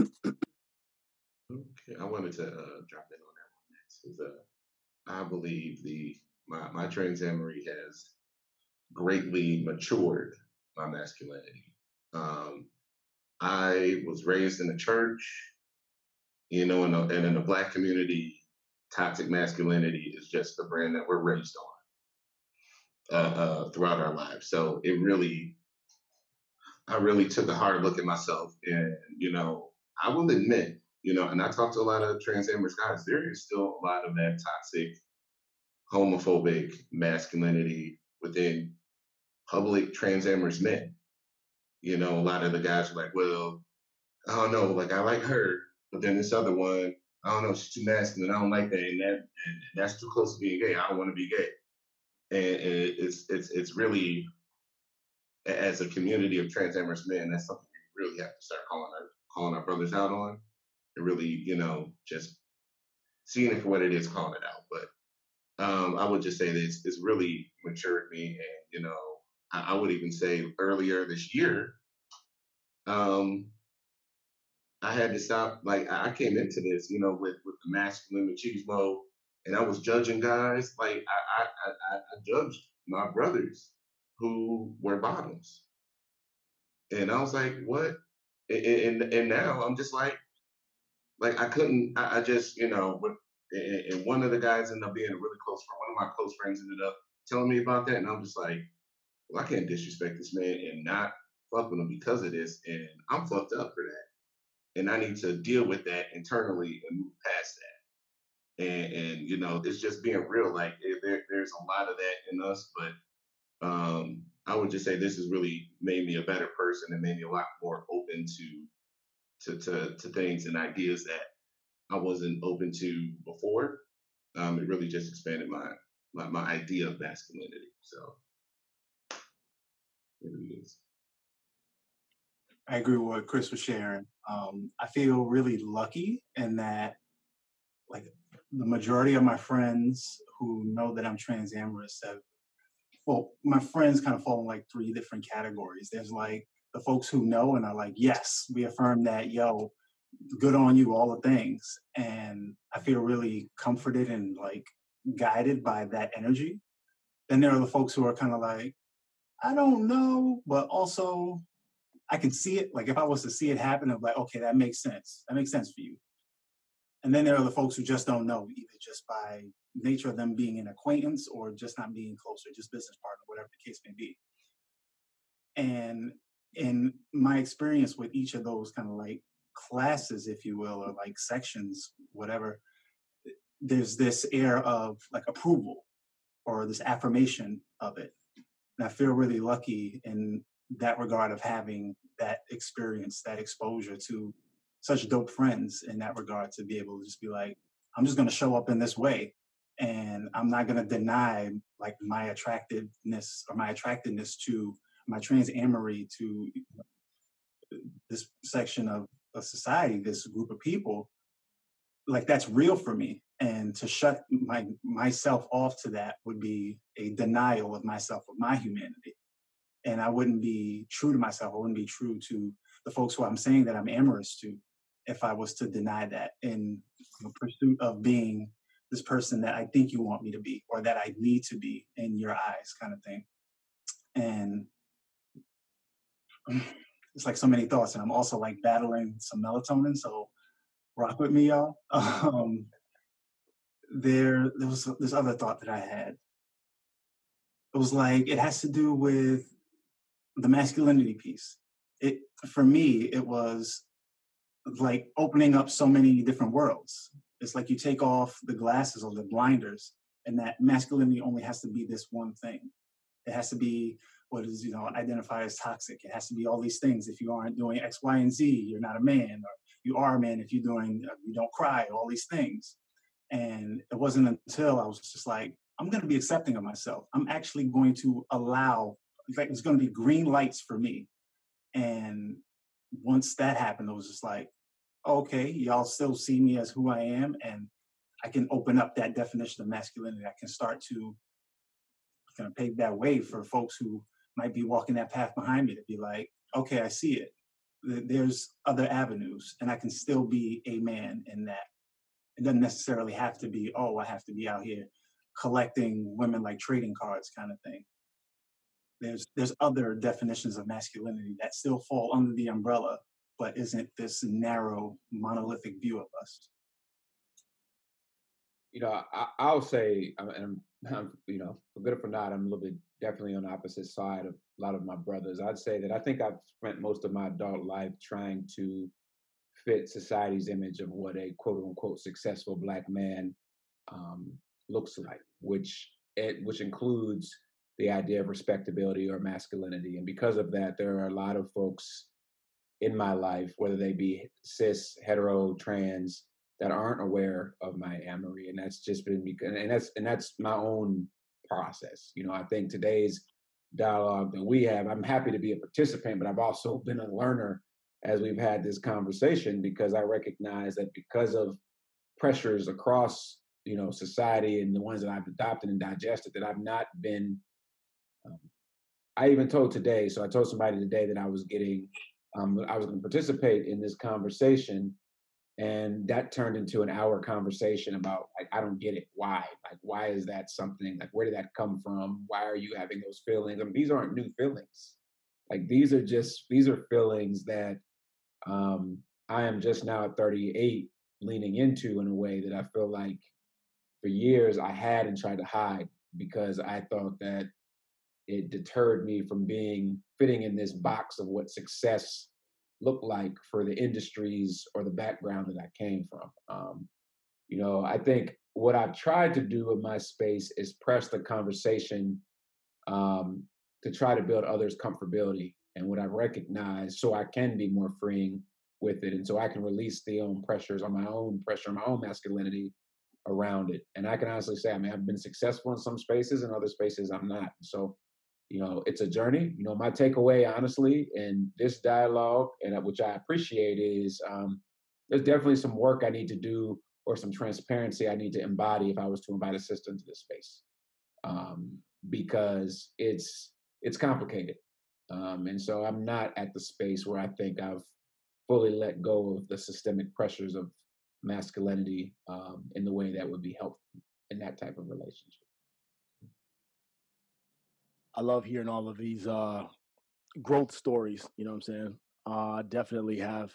Okay, I wanted to uh, drop in on that one next uh, I believe the my my trans amory has greatly matured my masculinity. Um, I was raised in the church, you know, and in the black community, toxic masculinity is just the brand that we're raised on uh, uh, throughout our lives. So it really, I really took a hard look at myself, and you know, I will admit, you know, and I talk to a lot of trans amorous guys. There is still a lot of that toxic, homophobic masculinity within public trans amorous men you know, a lot of the guys are like, well, I don't know, like I like her, but then this other one, I don't know, she's too masculine. I don't like that, and that and that's too close to being gay. I don't want to be gay. And, it's it's it's really as a community of trans amorous men, that's something we really have to start calling our calling our brothers out on, and really, you know, just seeing it for what it is, calling it out. But um, I would just say that it's, really matured me, and you know, I would even say earlier this year, um, I had to stop. Like I came into this, you know, with with the masculine machismo, and I was judging guys. Like I I I, I judged my brothers who were bottoms, and I was like, what? And and, and now I'm just like, like I couldn't. I, I just you know, and, one of the guys ended up being a really close friend. One of my close friends ended up telling me about that, and I'm just like, well, I can't disrespect this man and not fuck with him because of this, and I'm fucked up for that, and I need to deal with that internally and move past that. And and you know, it's just being real. Like eh, there, there's a lot of that in us, but um, I would just say this has really made me a better person and made me a lot more open to to to, to things and ideas that I wasn't open to before. Um, it really just expanded my, my my idea of masculinity. So I agree with what Chris was sharing. Um, I feel really lucky in that, like, the majority of my friends who know that I'm trans amorous have, well, my friends kind of fall in like three different categories. There's like the folks who know and are like, yes, we affirm that, yo, good on you, all the things. And I feel really comforted and like guided by that energy. Then there are the folks who are kind of like, I don't know, but also I can see it. Like if I was to see it happen, I'm like, okay, that makes sense. That makes sense for you. And then there are the folks who just don't know, either just by nature of them being an acquaintance or just not being close or just business partner, whatever the case may be. And in my experience with each of those kind of like classes, if you will, or like sections, whatever, there's this air of like approval or this affirmation of it and I feel really lucky in that regard of having that experience, that exposure to such dope friends in that regard to be able to just be like, I'm just going to show up in this way. And I'm not going to deny like my attractiveness or my attractiveness to my trans amory to this section of, of society, this group of people, like that's real for me. And to shut my myself off to that would be a denial of myself of my humanity. And i wouldn't be true to myself. I wouldn't be true to the folks who i'm saying that i'm amorous to if i was to deny that in the pursuit of being this person that i think you want me to be or that i need to be in your eyes kind of thing and it's like so many thoughts and i'm also like battling some melatonin so rock with me y'all um, there there was this other thought that I had. It was like it has to do with the masculinity piece. It for me it was like opening up so many different worlds. It's like you take off the glasses or the blinders, and that masculinity only has to be this one thing. It has to be what is you know identified as toxic. It has to be all these things. If you aren't doing X, Y, and Z, you're not a man, or you are a man if you're doing uh, you don't cry. All these things. And it wasn't until I was just like, I'm going to be accepting of myself. I'm actually going to allow, in fact, it's going to be green lights for me. And once that happened, it was just like, okay, y'all still see me as who I am. And I can open up that definition of masculinity. I can start to kind of pave that way for folks who might be walking that path behind me to be like, okay, I see it. There's other avenues, and I can still be a man in that it doesn't necessarily have to be, oh, I have to be out here collecting women like trading cards kind of thing. There's there's other definitions of masculinity that still fall under the umbrella, but isn't this narrow monolithic view of us. You know, I, will say, and I'm, you know, for good or for not, I'm a little bit definitely on the opposite side of a lot of my brothers. I'd say that I think I've spent most of my adult life trying to fit society's image of what a quote unquote successful black man um, looks like, which it, which includes the idea of respectability or masculinity. And because of that, there are a lot of folks in my life, whether they be cis, hetero, trans, that aren't aware of my amory, and that's just been because, and that's and that's my own process. You know, I think today's dialogue that we have, I'm happy to be a participant, but I've also been a learner as we've had this conversation because I recognize that because of pressures across you know society and the ones that I've adopted and digested that I've not been. Um, I even told today, so I told somebody today that I was getting, um, I was going to participate in this conversation, and that turned into an hour conversation about like I don't get it, why, like why is that something, like where did that come from, why are you having those feelings? I mean, these aren't new feelings, like these are just these are feelings that um, I am just now at 38 leaning into in a way that I feel like for years I had and tried to hide because I thought that it deterred me from being fitting in this box of what success looked like for the industries or the background that I came from. Um, you know, I think what I've tried to do in my space is press the conversation um, to try to build others' comfortability and what I recognize so I can be more freeing with it. And so I can release the own pressures on my own pressure, my own masculinity around it. And I can honestly say, I mean, I've been successful in some spaces and other spaces I'm not. So, you know, it's a journey. You know, my takeaway, honestly, in this dialogue, and which I appreciate, is um, there's definitely some work I need to do or some transparency I need to embody if I was to invite a sister into this space, um, because it's it's complicated. Um, and so I'm not at the space where I think I've fully let go of the systemic pressures of masculinity um, in the way that would be helpful in that type of relationship. I love hearing all of these uh, growth stories. You know what I'm saying? Uh, I definitely have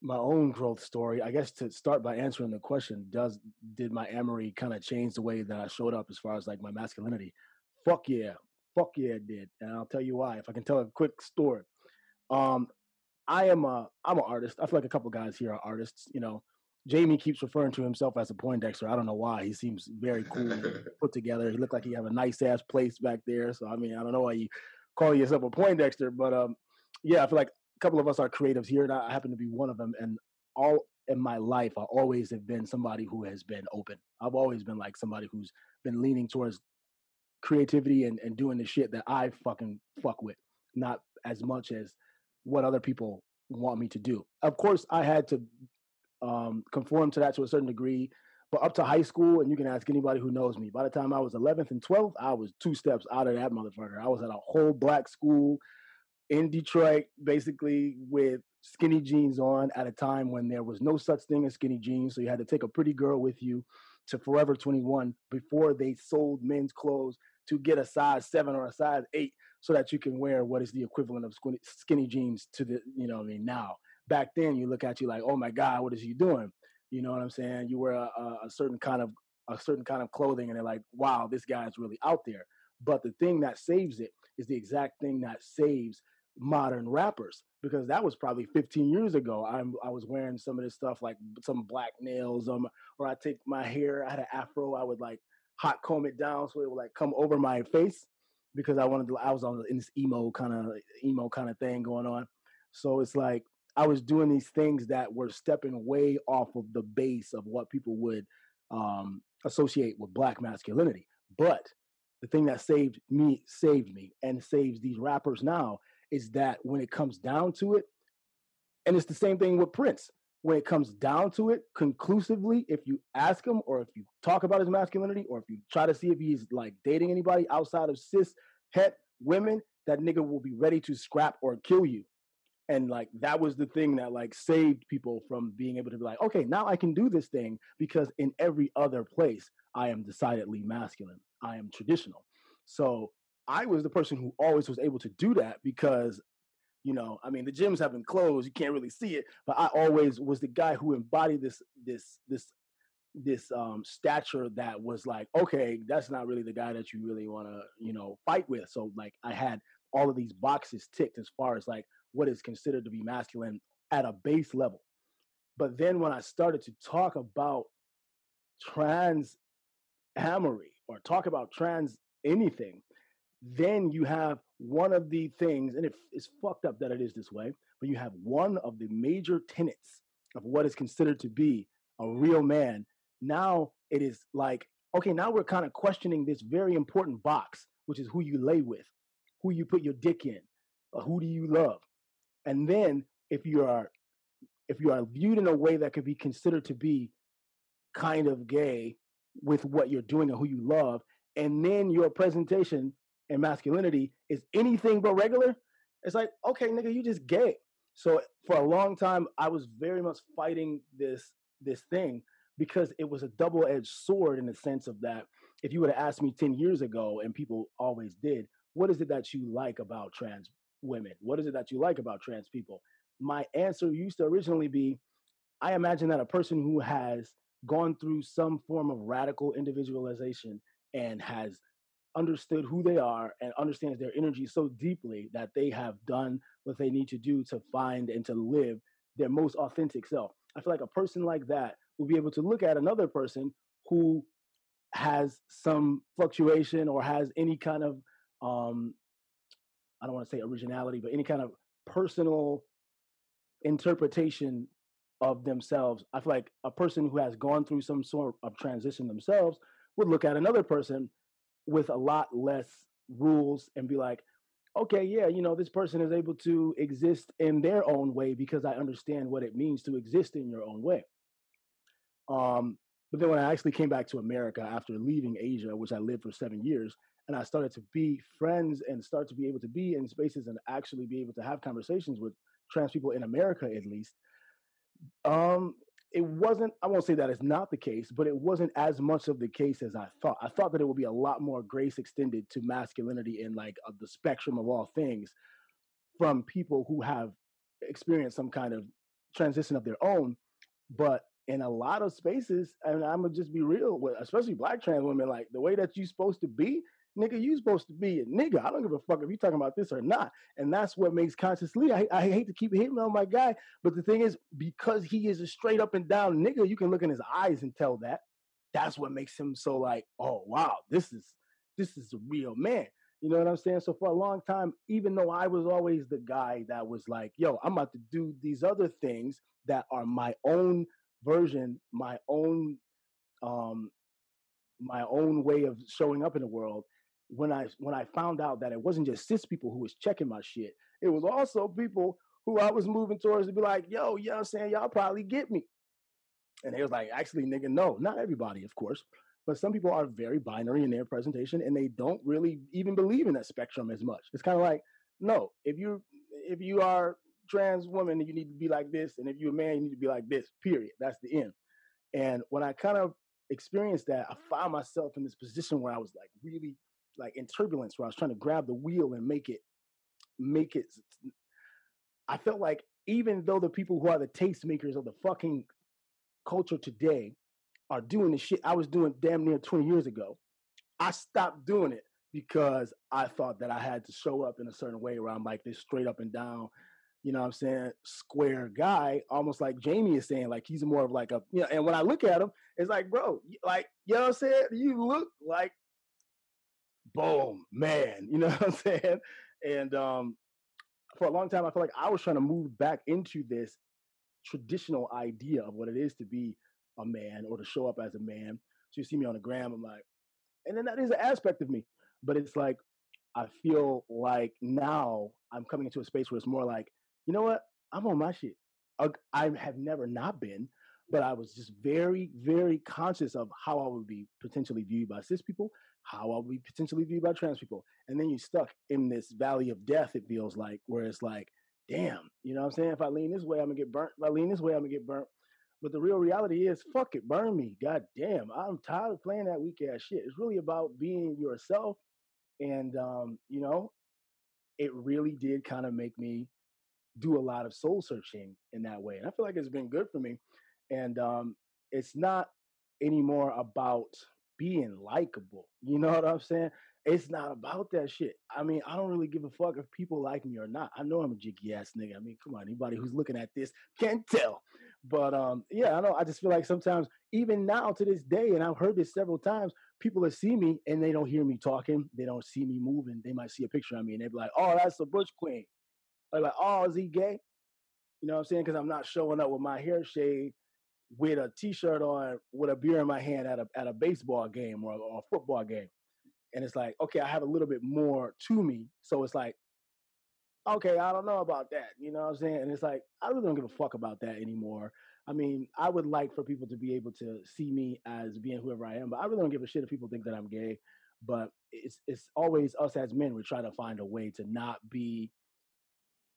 my own growth story. I guess to start by answering the question, does did my amory kind of change the way that I showed up as far as like my masculinity? Fuck yeah, Fuck yeah, it did, and I'll tell you why. If I can tell a quick story, um, I am a I'm an artist. I feel like a couple guys here are artists. You know, Jamie keeps referring to himself as a Poindexter. I don't know why. He seems very cool, put together. He looked like he have a nice ass place back there. So I mean, I don't know why you call yourself a Poindexter, but um, yeah, I feel like a couple of us are creatives here, and I happen to be one of them. And all in my life, I always have been somebody who has been open. I've always been like somebody who's been leaning towards creativity and, and doing the shit that I fucking fuck with, not as much as what other people want me to do. Of course, I had to um, to that to a certain degree. But up to high school, and you can ask anybody who knows me. By the time I was 11th and 12th, I was two steps out of that motherfucker. I was at a whole black school in Detroit, basically with skinny jeans on at a time when there was no such thing as skinny jeans. So you had to take a pretty girl with you to Forever 21 before they sold men's clothes to get a size seven or a size eight so that you can wear what is the equivalent of skinny, skinny jeans to the, you know, I mean, now. Back then, you look at you like, oh my God, what is he doing? You know what I'm saying? You wear a, a certain kind of a certain kind of clothing, and they're like, wow, this guy's really out there. But the thing that saves it is the exact thing that saves modern rappers because that was probably 15 years ago. I'm I was wearing some of this stuff like some black nails, um, or I take my hair. I had an afro. I would like hot comb it down so it would like come over my face because I wanted to. I was on in this emo kind of emo kind of thing going on. So it's like I was doing these things that were stepping way off of the base of what people would um, associate with black masculinity. But the thing that saved me, saved me, and saves these rappers now is that when it comes down to it, and it's the same thing with Prince. When it comes down to it, conclusively, if you ask him or if you talk about his masculinity or if you try to see if he's like dating anybody outside of cis het women, that nigga will be ready to scrap or kill you. And like that was the thing that like saved people from being able to be like, okay, now I can do this thing because in every other place I am decidedly masculine. I am traditional. So I was the person who always was able to do that because, you know, I mean, the gyms have been closed; you can't really see it. But I always was the guy who embodied this, this, this, this um, stature that was like, okay, that's not really the guy that you really want to, you know, fight with. So like, I had all of these boxes ticked as far as like what is considered to be masculine at a base level. But then when I started to talk about trans amory or talk about trans anything, then you have one of the things, and it's fucked up that it is this way, but you have one of the major tenets of what is considered to be a real man. Now it is like, okay, now we're kind of questioning this very important box, which is who you lay with, who you put your dick in, who do you love, and then if you are if you are viewed in a way that could be considered to be kind of gay with what you're doing and who you love, and then your presentation and masculinity is anything but regular, it's like, okay, nigga, you just gay. So for a long time, I was very much fighting this this thing because it was a double-edged sword in the sense of that if you would have asked me 10 years ago, and people always did, what is it that you like about trans women? What is it that you like about trans people? My answer used to originally be I imagine that a person who has gone through some form of radical individualization and has understood who they are and understands their energy so deeply that they have done what they need to do to find and to live their most authentic self. I feel like a person like that will be able to look at another person who has some fluctuation or has any kind of um I don't want to say originality, but any kind of personal interpretation of themselves. I feel like a person who has gone through some sort of transition themselves would look at another person with a lot less rules and be like, okay, yeah, you know, this person is able to exist in their own way because I understand what it means to exist in your own way. Um, but then when I actually came back to America after leaving Asia, which I lived for seven years, and I started to be friends and start to be able to be in spaces and actually be able to have conversations with trans people in America, at least, um, it wasn't i won't say that it's not the case but it wasn't as much of the case as i thought. I thought that it would be a lot more grace extended to masculinity in like the spectrum of all things from people who have experienced some kind of transition of their own. But in a lot of spaces and i'm gonna just be real with especially black trans women like the way that you're supposed to be nigga, you supposed to be a nigga. I don't give a fuck if you talking about this or not. And that's what makes Conscious. I, I hate to keep hitting on my guy, but the thing is, because he is a straight up and down nigga, you can look in his eyes and tell that. That's what makes him so like, oh wow, this is this is a real man. You know what I'm saying? So for a long time, even though I was always the guy that was like, yo, I'm about to do these other things that are my own version, my own um my own way of showing up in the world when I when I found out that it wasn't just cis people who was checking my shit, it was also people who I was moving towards to be like, yo, you know what I'm saying? Y'all probably get me. And they was like, actually, nigga, no, not everybody, of course. But some people are very binary in their presentation and they don't really even believe in that spectrum as much. It's kind of like, no, if you if you are trans woman, you need to be like this, and if you're a man, you need to be like this. Period. That's the end. And when I kind of experienced that, I found myself in this position where I was like really like in turbulence, where I was trying to grab the wheel and make it make it. I felt like even though the people who are the tastemakers of the fucking culture today are doing the shit I was doing damn near 20 years ago, I stopped doing it because I thought that I had to show up in a certain way where I'm like this straight up and down, you know what I'm saying, square guy, almost like Jamie is saying, like he's more of like a, you know, and when I look at him, it's like, bro, like, you know what I'm saying? You look like, boom, man, you know what I'm saying? And um, for a long time, I felt like I was trying to move back into this traditional idea of what it is to be a man or to show up as a man. So you see me on the gram, I'm like, and then that is an aspect of me. But it's like I feel like now I'm coming into a space where it's more like, you know what? I'm on my shit. I have never not been, but I was just very, very conscious of how I would be potentially viewed by cis people, how would be potentially viewed by trans people. And then you're stuck in this valley of death, it feels like, where it's like, damn, you know what I'm saying? If I lean this way, I'm gonna get burnt. If I lean this way, I'm gonna get burnt. But the real reality is, fuck it, burn me. God damn, I'm tired of playing that weak ass shit. It's really about being yourself. And, um, you know, it really did kind of make me do a lot of soul searching in that way. And I feel like it's been good for me. And um, it's not anymore about being likable. You know what I'm saying? It's not about that shit. I mean, I don't really give a fuck if people like me or not. I know I'm a jiggy ass nigga. I mean, come on, anybody who's looking at this can tell. But um, yeah, I know. I just feel like sometimes, even now to this day, and I've heard this several times, people that see me and they don't hear me talking, they don't see me moving. They might see a picture of me and they be like, "Oh, that's the Bush Queen." Or like, "Oh, is he gay?" You know what I'm saying? Because I'm not showing up with my hair shaved, with a t-shirt on, with a beer in my hand at a at a baseball game or, or a football game. And it's like, okay, I have a little bit more to me. So it's like, okay, I don't know about that. You know what I'm saying? And it's like, I really don't give a mm-hmm. fuck about that anymore. I mean, I would like for people to be able to see me as being whoever I am, but I really don't give a shit if people think that I'm gay. But it's it's always us as men. We try to find a way to not be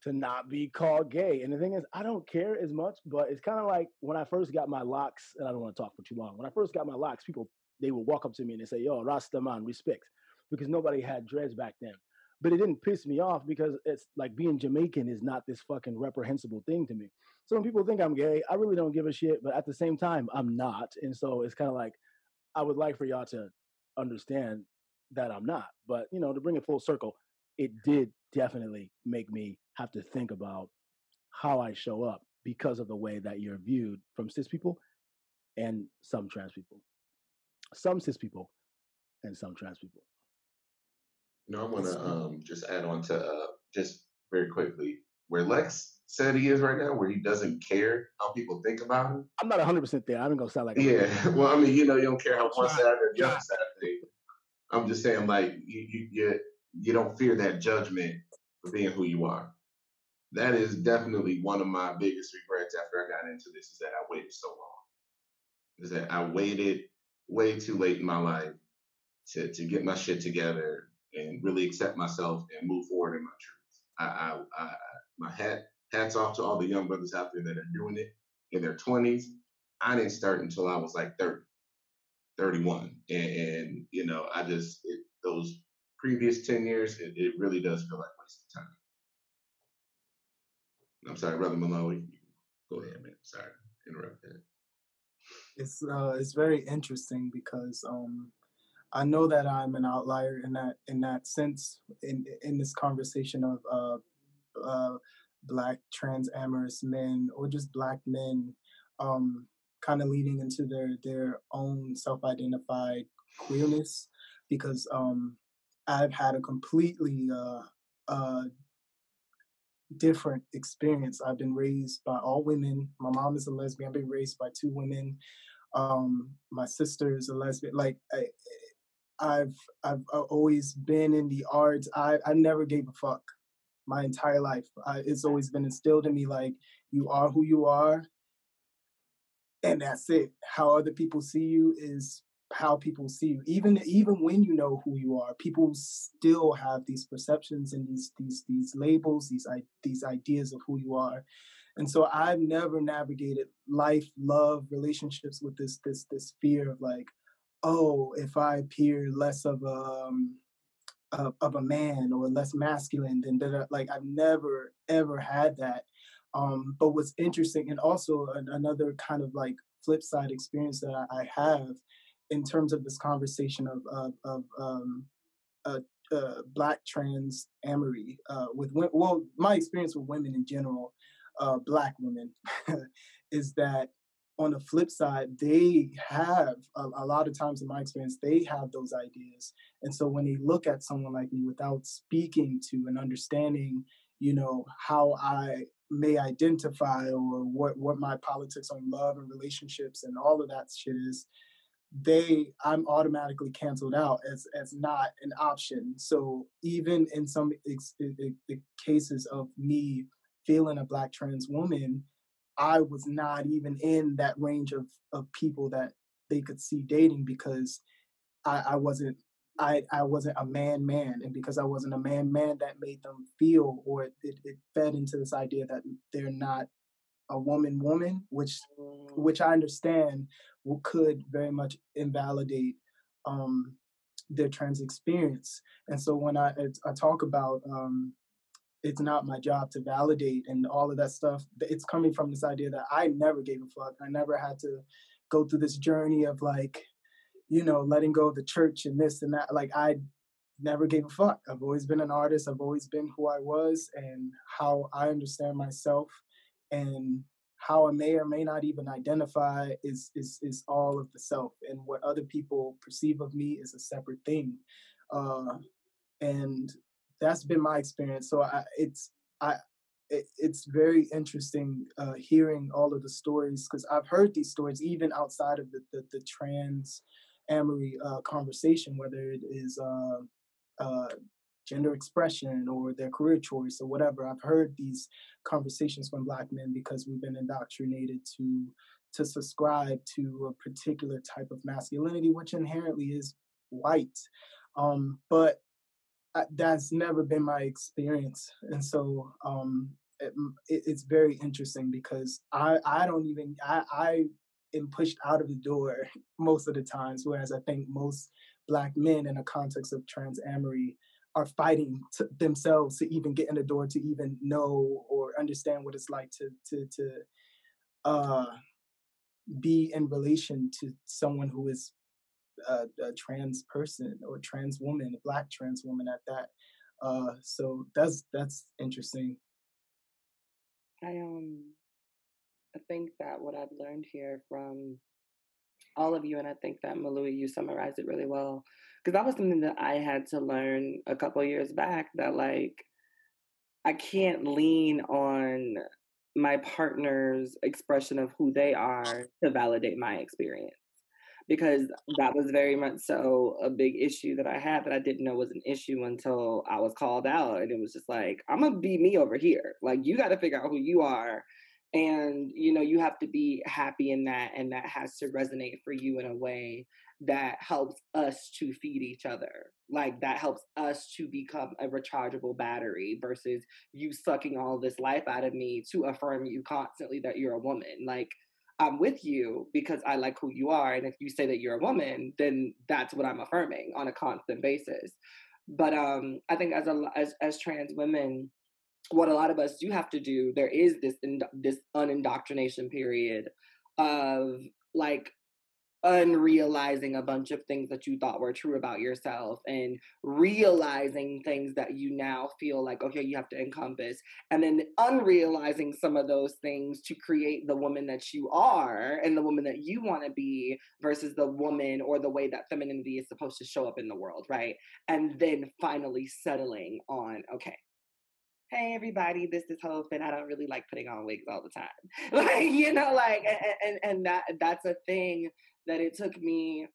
to not be called gay. And the thing is, I don't care as much, but it's kind of like when I first got my locks, and I don't want to talk for too long. When I first got my locks, people they would walk up to me and they say, "Yo, Rasta man, respect," because nobody had dreads back then but it didn't piss me off because it's like being Jamaican is not this fucking reprehensible thing to me. So when people think I'm gay, I really don't give a shit, but at the same time, I'm not. And so it's kind of like, I would like for y'all to understand that I'm not. But, you know, to bring it full circle, it did definitely make me have to think about how I show up because of the way that you're viewed from cis people and some trans people. Some cis people and some trans people. No, I want to um, just add on to uh, just very quickly where Lex said he is right now, where he doesn't care how people think about him. I'm not 100 percent there. I'm gonna sound like yeah. well, I mean, you know, you don't care how one side or the other side I'm just saying, like you, you, you, you don't fear that judgment for being who you are. That is definitely one of my biggest regrets after I got into this is that I waited so long. Is that I waited way too late in my life to to get my shit together and really accept myself and move forward in my truth. I, I, I my hat hats off to all the young brothers out there that are doing it in their 20s. I didn't start until I was like 30, 31. And, and you know, I just, it, those previous 10 years, it, it really does feel like time. I'm sorry, Brother Malawi. Go ahead, man. Sorry, interrupt that. It's uh, it's very interesting because um, I know that I'm an outlier in that in that sense in in this conversation of uh, uh, black trans amorous men or just black men um, kind of leading into their their own self-identified queerness because um, I've had a completely uh, uh, different experience. I've been raised by all women. My mom is a lesbian. I've been raised by two women. Um, my sister is a lesbian. Like I, I've I've uh, always been in the arts. I I never gave a fuck my entire life. I, it's always been instilled in me like you are who you are, and that's it. How other people see you is how people see you. Even even when you know who you are, people still have these perceptions and these these these labels, these these ideas of who you are. And so I've never navigated life, love, relationships with this this this fear of like, oh, if I appear less of a um, of, of, a man or less masculine, than like I've never ever had that. Um, but what's interesting, and also an, another kind of like flip side experience that I, I, have in terms of this conversation of of, of um, uh, uh, black trans amory uh, with well, my experience with women in general, uh, black women, is that on the flip side, they have a, a, lot of times in my experience, they have those ideas. And so when they look at someone like me without speaking to and understanding, you know, how I may identify or what what my politics on love and relationships and all of that shit is they i'm automatically canceled out as as not an option. So even in some ex, ex, cases of me feeling a black trans woman i was not even in that range of of people that they could see dating because i i wasn't I, I wasn't a man man. And because I wasn't a man man that made them feel or it, it fed into this idea that they're not a woman woman which mm. which I understand could very much invalidate um, their trans experience and so when I I talk about um, it's not my job to validate and all of that stuff it's coming from this idea that I never gave a fuck I never had to go through this journey of like you know, letting go of the church and this and that. Like I never gave a fuck. I've always been an artist. I've always been who I was and how I understand myself and how I may or may not even identify is is is all of the self and what other people perceive of me is a separate thing. Uh, and that's been my experience. So I, it's I it, it's very interesting uh, hearing all of the stories because I've heard these stories even outside of the the, the trans amory uh, conversation, whether it is uh, uh, gender expression or their career choice or whatever. I've heard these conversations from Black men because we've been indoctrinated to to subscribe to a particular type of masculinity, which inherently is white. Um, but I, that's never been my experience, and so um, it, it, it's very interesting because I I don't even I I and pushed out of the door most of the times. Whereas I think most black men in a context of trans amory are fighting themselves to even get in the door to even know or understand what it's like to to to uh, be in relation to someone who is a, a, trans person or trans woman, a black trans woman at that. Uh, so that's that's interesting. I um I think that what I've learned here from all of you, and I think that Malui, you summarized it really well, because that was something that I had to learn a couple years back. That like I can't lean on my partner's expression of who they are to validate my experience because that was very much so a big issue that I had that I didn't know was an issue until I was called out. And it was just like, I'm gonna be me over here. Like, you got to figure out who you are and you know you have to be happy in that and that has to resonate for you in a way that helps us to feed each other like that helps us to become a rechargeable battery versus you sucking all this life out of me to affirm you constantly that you're a woman like i'm with you because i like who you are and if you say that you're a woman then that's what i'm affirming on a constant basis. But um i think as a as, as trans women what a lot of us do have to do there is this this unindoctrination period of like unrealizing a bunch of things that you thought were true about yourself and realizing things that you now feel like okay you have to encompass and then unrealizing some of those things to create the woman that you are and the woman that you want to be versus the woman or the way that femininity is supposed to show up in the world right and then finally settling on okay hey everybody, this is Hope, and I don't really like putting on wigs all the time. like, you know, like and, and and that that's a thing that it took me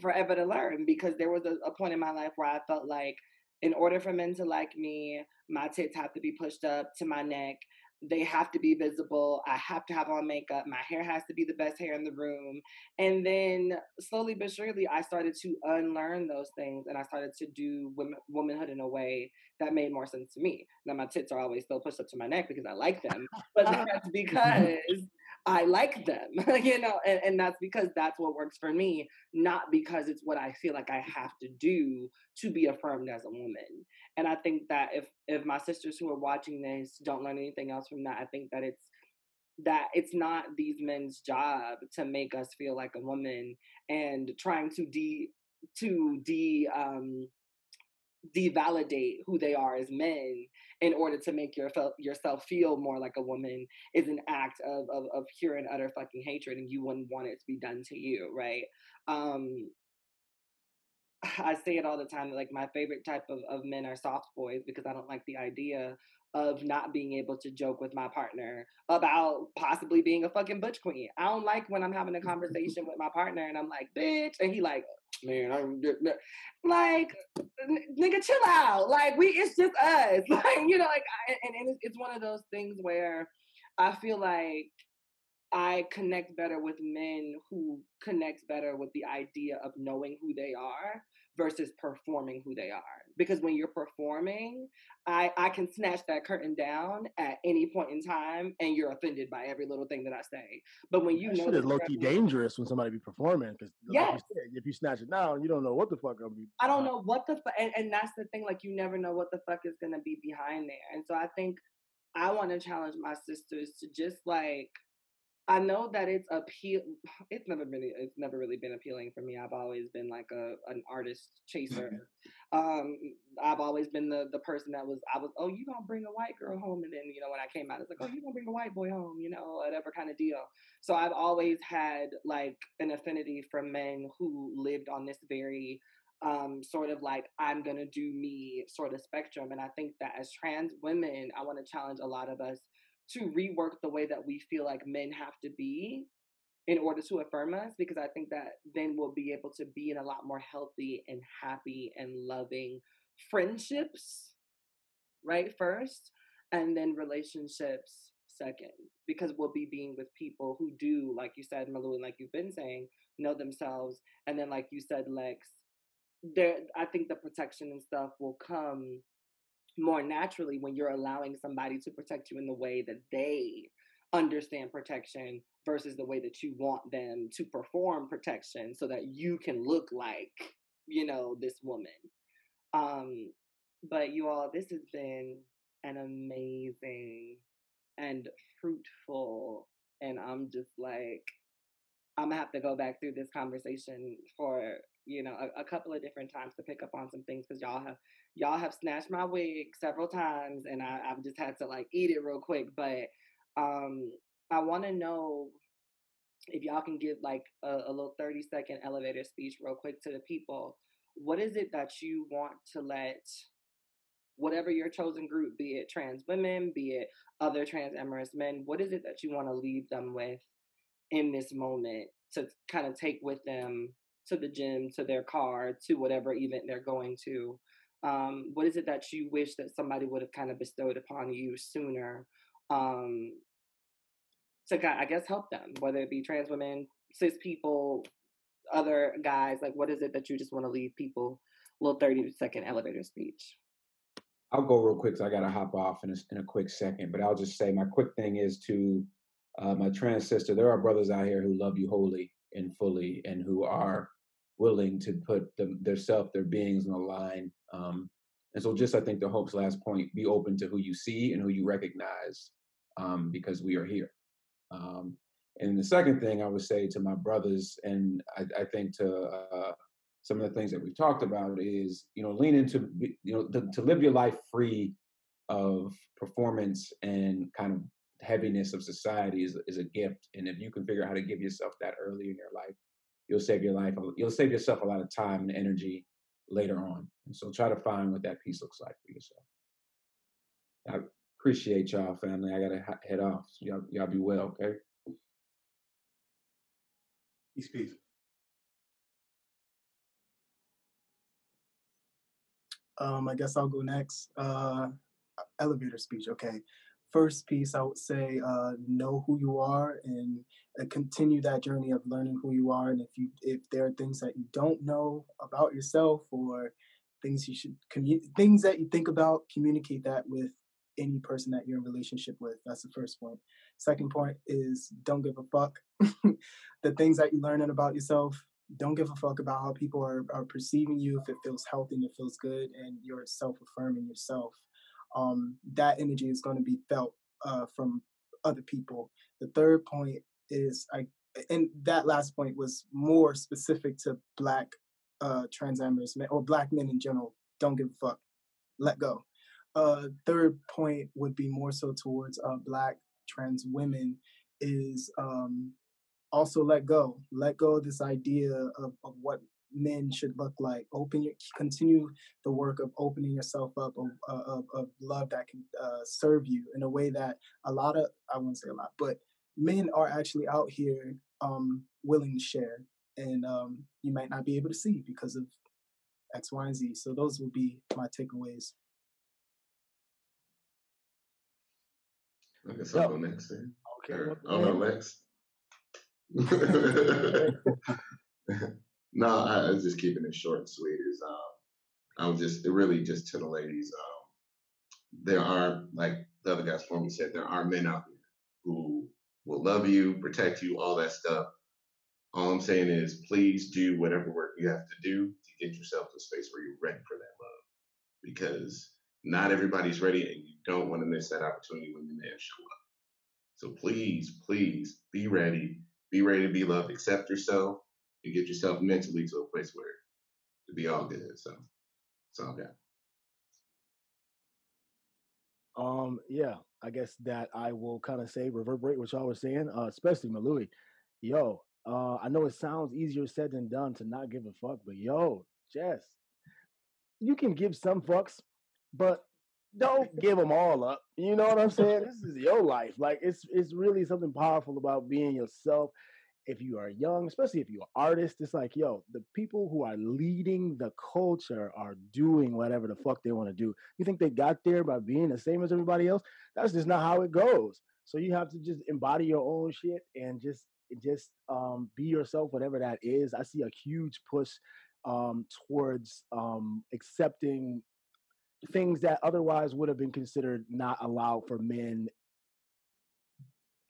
forever to learn because there was a, a point in my life where I felt like in order for men to like me, my tits have to be pushed up to my neck. they have to be visible. I have to have on makeup. My hair has to be the best hair in the room. And then slowly but surely, I started to unlearn those things and I started to do women, womanhood in a way that made more sense to me. Now, my tits are always still pushed up to my neck because I like them, but that's uh-huh. because I like them, you know, and, and that's because that's what works for me, not because it's what I feel like I have to do to be affirmed as a woman. And I think that if if my sisters who are watching this don't learn anything else from that, I think that it's that it's not these men's job to make us feel like a woman and trying to de to de um devalidate who they are as men in order to make your, yourself feel more like a woman is an act of, of, of pure and utter fucking hatred and you wouldn't want it to be done to you right? Um I say it all the time like my favorite type of, of men are soft boys because I don't like the idea of not being able to joke with my partner about possibly being a fucking butch queen. I don't like when I'm having a conversation with my partner and I'm like, bitch, and he like, man, I'm like, nigga, chill out. Like, we, it's just us. Like, you know, like, and, and it's one of those things where I feel like I connect better with men who connect better with the idea of knowing who they are versus performing who they are. Because when you're performing, I, I can snatch that curtain down at any point in time and you're offended by every little thing that I say. But when you that know it's low key dangerous when somebody be performing because yes. Like if you snatch it down, you don't know what the fuck gonna be. I don't know what the fuck, and, and that's the thing. Like you never know what the fuck is gonna be behind there. And so I think I want to challenge my sisters to just like I know that it's appeal. It's never really, it's never really been appealing for me. I've always been like a an artist chaser. um, I've always been the the person that was, I was, oh, you gonna bring a white girl home, and then you know when I came out, it's like, oh, you gonna bring a white boy home, you know, whatever kind of deal. So I've always had like an affinity for men who lived on this very um, sort of like I'm gonna do me sort of spectrum. And I think that as trans women, I want to challenge a lot of us to rework the way that we feel like men have to be in order to affirm us because I think that then we'll be able to be in a lot more healthy and happy and loving friendships, right? First, and then relationships second because we'll be being with people who do, like you said, Malou, and like you've been saying, know themselves. And then, like you said, Lex, there, I think the protection and stuff will come more naturally when you're allowing somebody to protect you in the way that they understand protection versus the way that you want them to perform protection so that you can look like you know this woman. Um but you all this has been an amazing and fruitful and i'm just like i'm gonna have to go back through this conversation for you know a, a couple of different times to pick up on some things because y'all have y'all have snatched my wig several times and I, I've just had to like eat it real quick. But um I wanna know if y'all can give like a, a little 30 second elevator speech real quick to the people. What is it that you want to let whatever your chosen group, be it trans women, be it other trans amorous men, what is it that you want to leave them with in this moment to kind of take with them to the gym, to their car, to whatever event they're going to? Um, what is it that you wish that somebody would have kind of bestowed upon you sooner um, to i guess help them whether it be trans women cis people other guys like what is it that you just want to leave people a little 30 second elevator speech? I'll go real quick because i gotta hop off in a, in a quick second but i'll just say my quick thing is to uh, my trans sister there are brothers out here who love you wholly and fully and who are willing to put them, their self, their beings on the line. Um, and so, just I think the Hope's last point: be open to who you see and who you recognize, um, because we are here. Um, and the second thing I would say to my brothers, and I, I think to uh, some of the things that we've talked about, is you know lean into you know to, to live your life free of performance and kind of heaviness of society is, is a gift. And if you can figure out how to give yourself that early in your life, you'll save your life. You'll save yourself a lot of time and energy later on. And so try to find what that piece looks like for yourself. I appreciate y'all, family. I gotta head off. So y'all, y'all be well, okay? Peace, peace. Um, I guess I'll go next. Uh, elevator speech. Okay. First piece, I would say uh, know who you are and uh, continue that journey of learning who you are. And if you if there are things that you don't know about yourself or things you should commu- things that you think about, communicate that with any person that you're in relationship with. That's the first point. Second point is don't give a fuck. the things that you're learning about yourself, don't give a fuck about how people are, are perceiving you if it feels healthy and it feels good and you're self-affirming yourself um, that energy is going to be felt uh, from other people. The third point is I, and that last point was more specific to black uh, men or black men in general. Don't give a fuck. Let go. Uh, third point would be more so towards uh, black trans women is um, also let go. Let go of this idea of, of what men should look like. Open your, continue the work of opening yourself up of, of, of love that can uh, serve you in a way that a lot of, I wouldn't say a lot, but men are actually out here um, willing to share. And um, you might not be able to see because of X, Y, and Z. So those will be my takeaways. I guess I'll go next then. Okay. Or, oh no, Lex. No, I, I was just keeping it short and sweet. Is um, I was just really just to the ladies. Um, there are like the other guys for me said, there are men out there who will love you, protect you, all that stuff. All I'm saying is, please do whatever work you have to do to get yourself to a space where you're ready for that love, because not everybody's ready, and you don't want to miss that opportunity when the man show up. So please, please be ready. Be ready to be loved. Accept yourself and get yourself mentally to a place where to be all good. So that's all I got. Um, yeah, I guess that I will kind of say reverberate what y'all were saying, uh, especially Malui. Yo, uh, I know it sounds easier said than done to not give a fuck, but yo, Jess, you can give some fucks, but don't give them all up. You know what I'm saying? This is your life. Like it's it's really something powerful about being yourself if you are young, especially if you're an artist, it's like, yo, the people who are leading the culture are doing whatever the fuck they want to do. You think they got there by being the same as everybody else? That's just not how it goes. So you have to just embody your own shit and just just um, be yourself, whatever that is. I see a huge push um, towards um, accepting things that otherwise would have been considered not allowed for men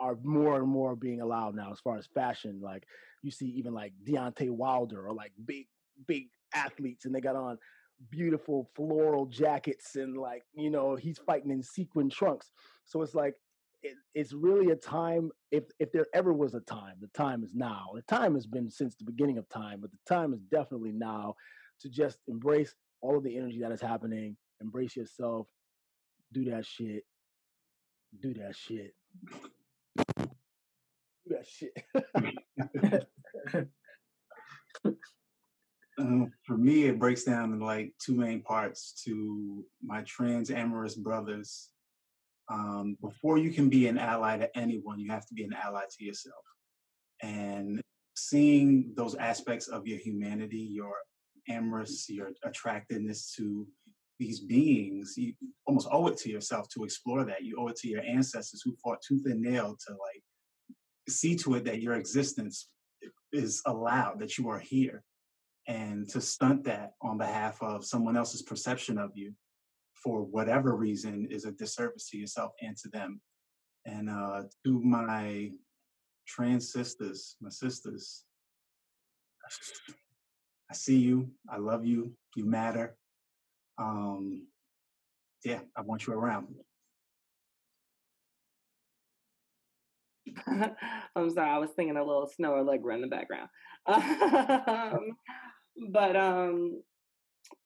are more and more being allowed now as far as fashion. Like you see even like Deontay Wilder or like big, big athletes and they got on beautiful floral jackets and like, you know, he's fighting in sequin trunks. So it's like it, it's really a time if if there ever was a time, the time is now. The time has been since the beginning of time, but the time is definitely now to just embrace all of the energy that is happening, embrace yourself, do that shit, do that shit that shit. um, for me, it breaks down in like two main parts to my trans amorous brothers. Um, before you can be an ally to anyone, you have to be an ally to yourself. And seeing those aspects of your humanity, your amorous, your attractiveness to these beings, you almost owe it to yourself to explore that. You owe it to your ancestors who fought tooth and nail to like see to it that your existence is allowed, that you are here. And to stunt that on behalf of someone else's perception of you for whatever reason is a disservice to yourself and to them. And uh, to my trans sisters, my sisters, I see you. I love you. You matter. Um, yeah, I want you around. I'm sorry, I was singing a little Snoh Aalegra in the background. um, but um,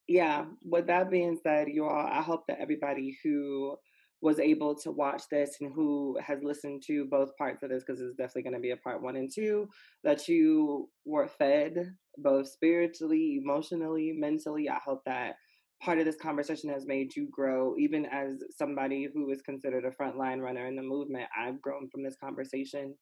yeah, with that being said, you all, I hope that everybody who was able to watch this and who has listened to both parts of this, because it's definitely going to be a part one and two, that you were fed both spiritually, emotionally, mentally. I hope that part of this conversation has made you grow, even as somebody who is considered a frontline runner in the movement. I've grown from this conversation.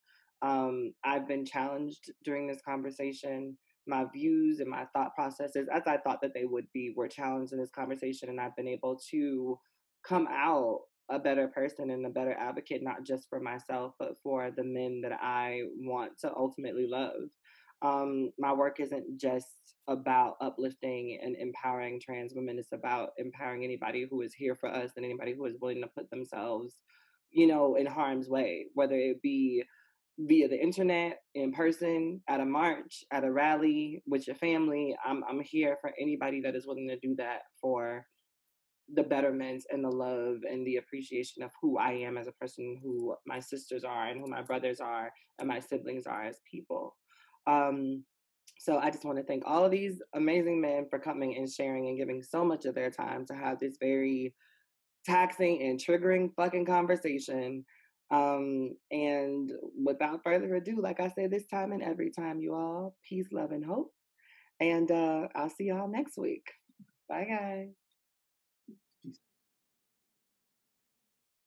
Um, I've been challenged during this conversation. My views and my thought processes, as I thought that they would be, were challenged in this conversation, and I've been able to come out a better person and a better advocate, not just for myself, but for the men that I want to ultimately love. Um, my work isn't just about uplifting and empowering trans women. It's about empowering anybody who is here for us and anybody who is willing to put themselves, you know, in harm's way, whether it be via the internet, in person, at a march, at a rally, with your family. I'm I'm here for anybody that is willing to do that for the betterment and the love and the appreciation of who I am as a person, who my sisters are, and who my brothers are, and my siblings are as people. Um, so I just want to thank all of these amazing men for coming and sharing and giving so much of their time to have this very taxing and triggering fucking conversation. Um, and without further ado, like I said this time and every time, you all, peace, love, and hope. And uh, I'll see y'all next week. Bye, guys.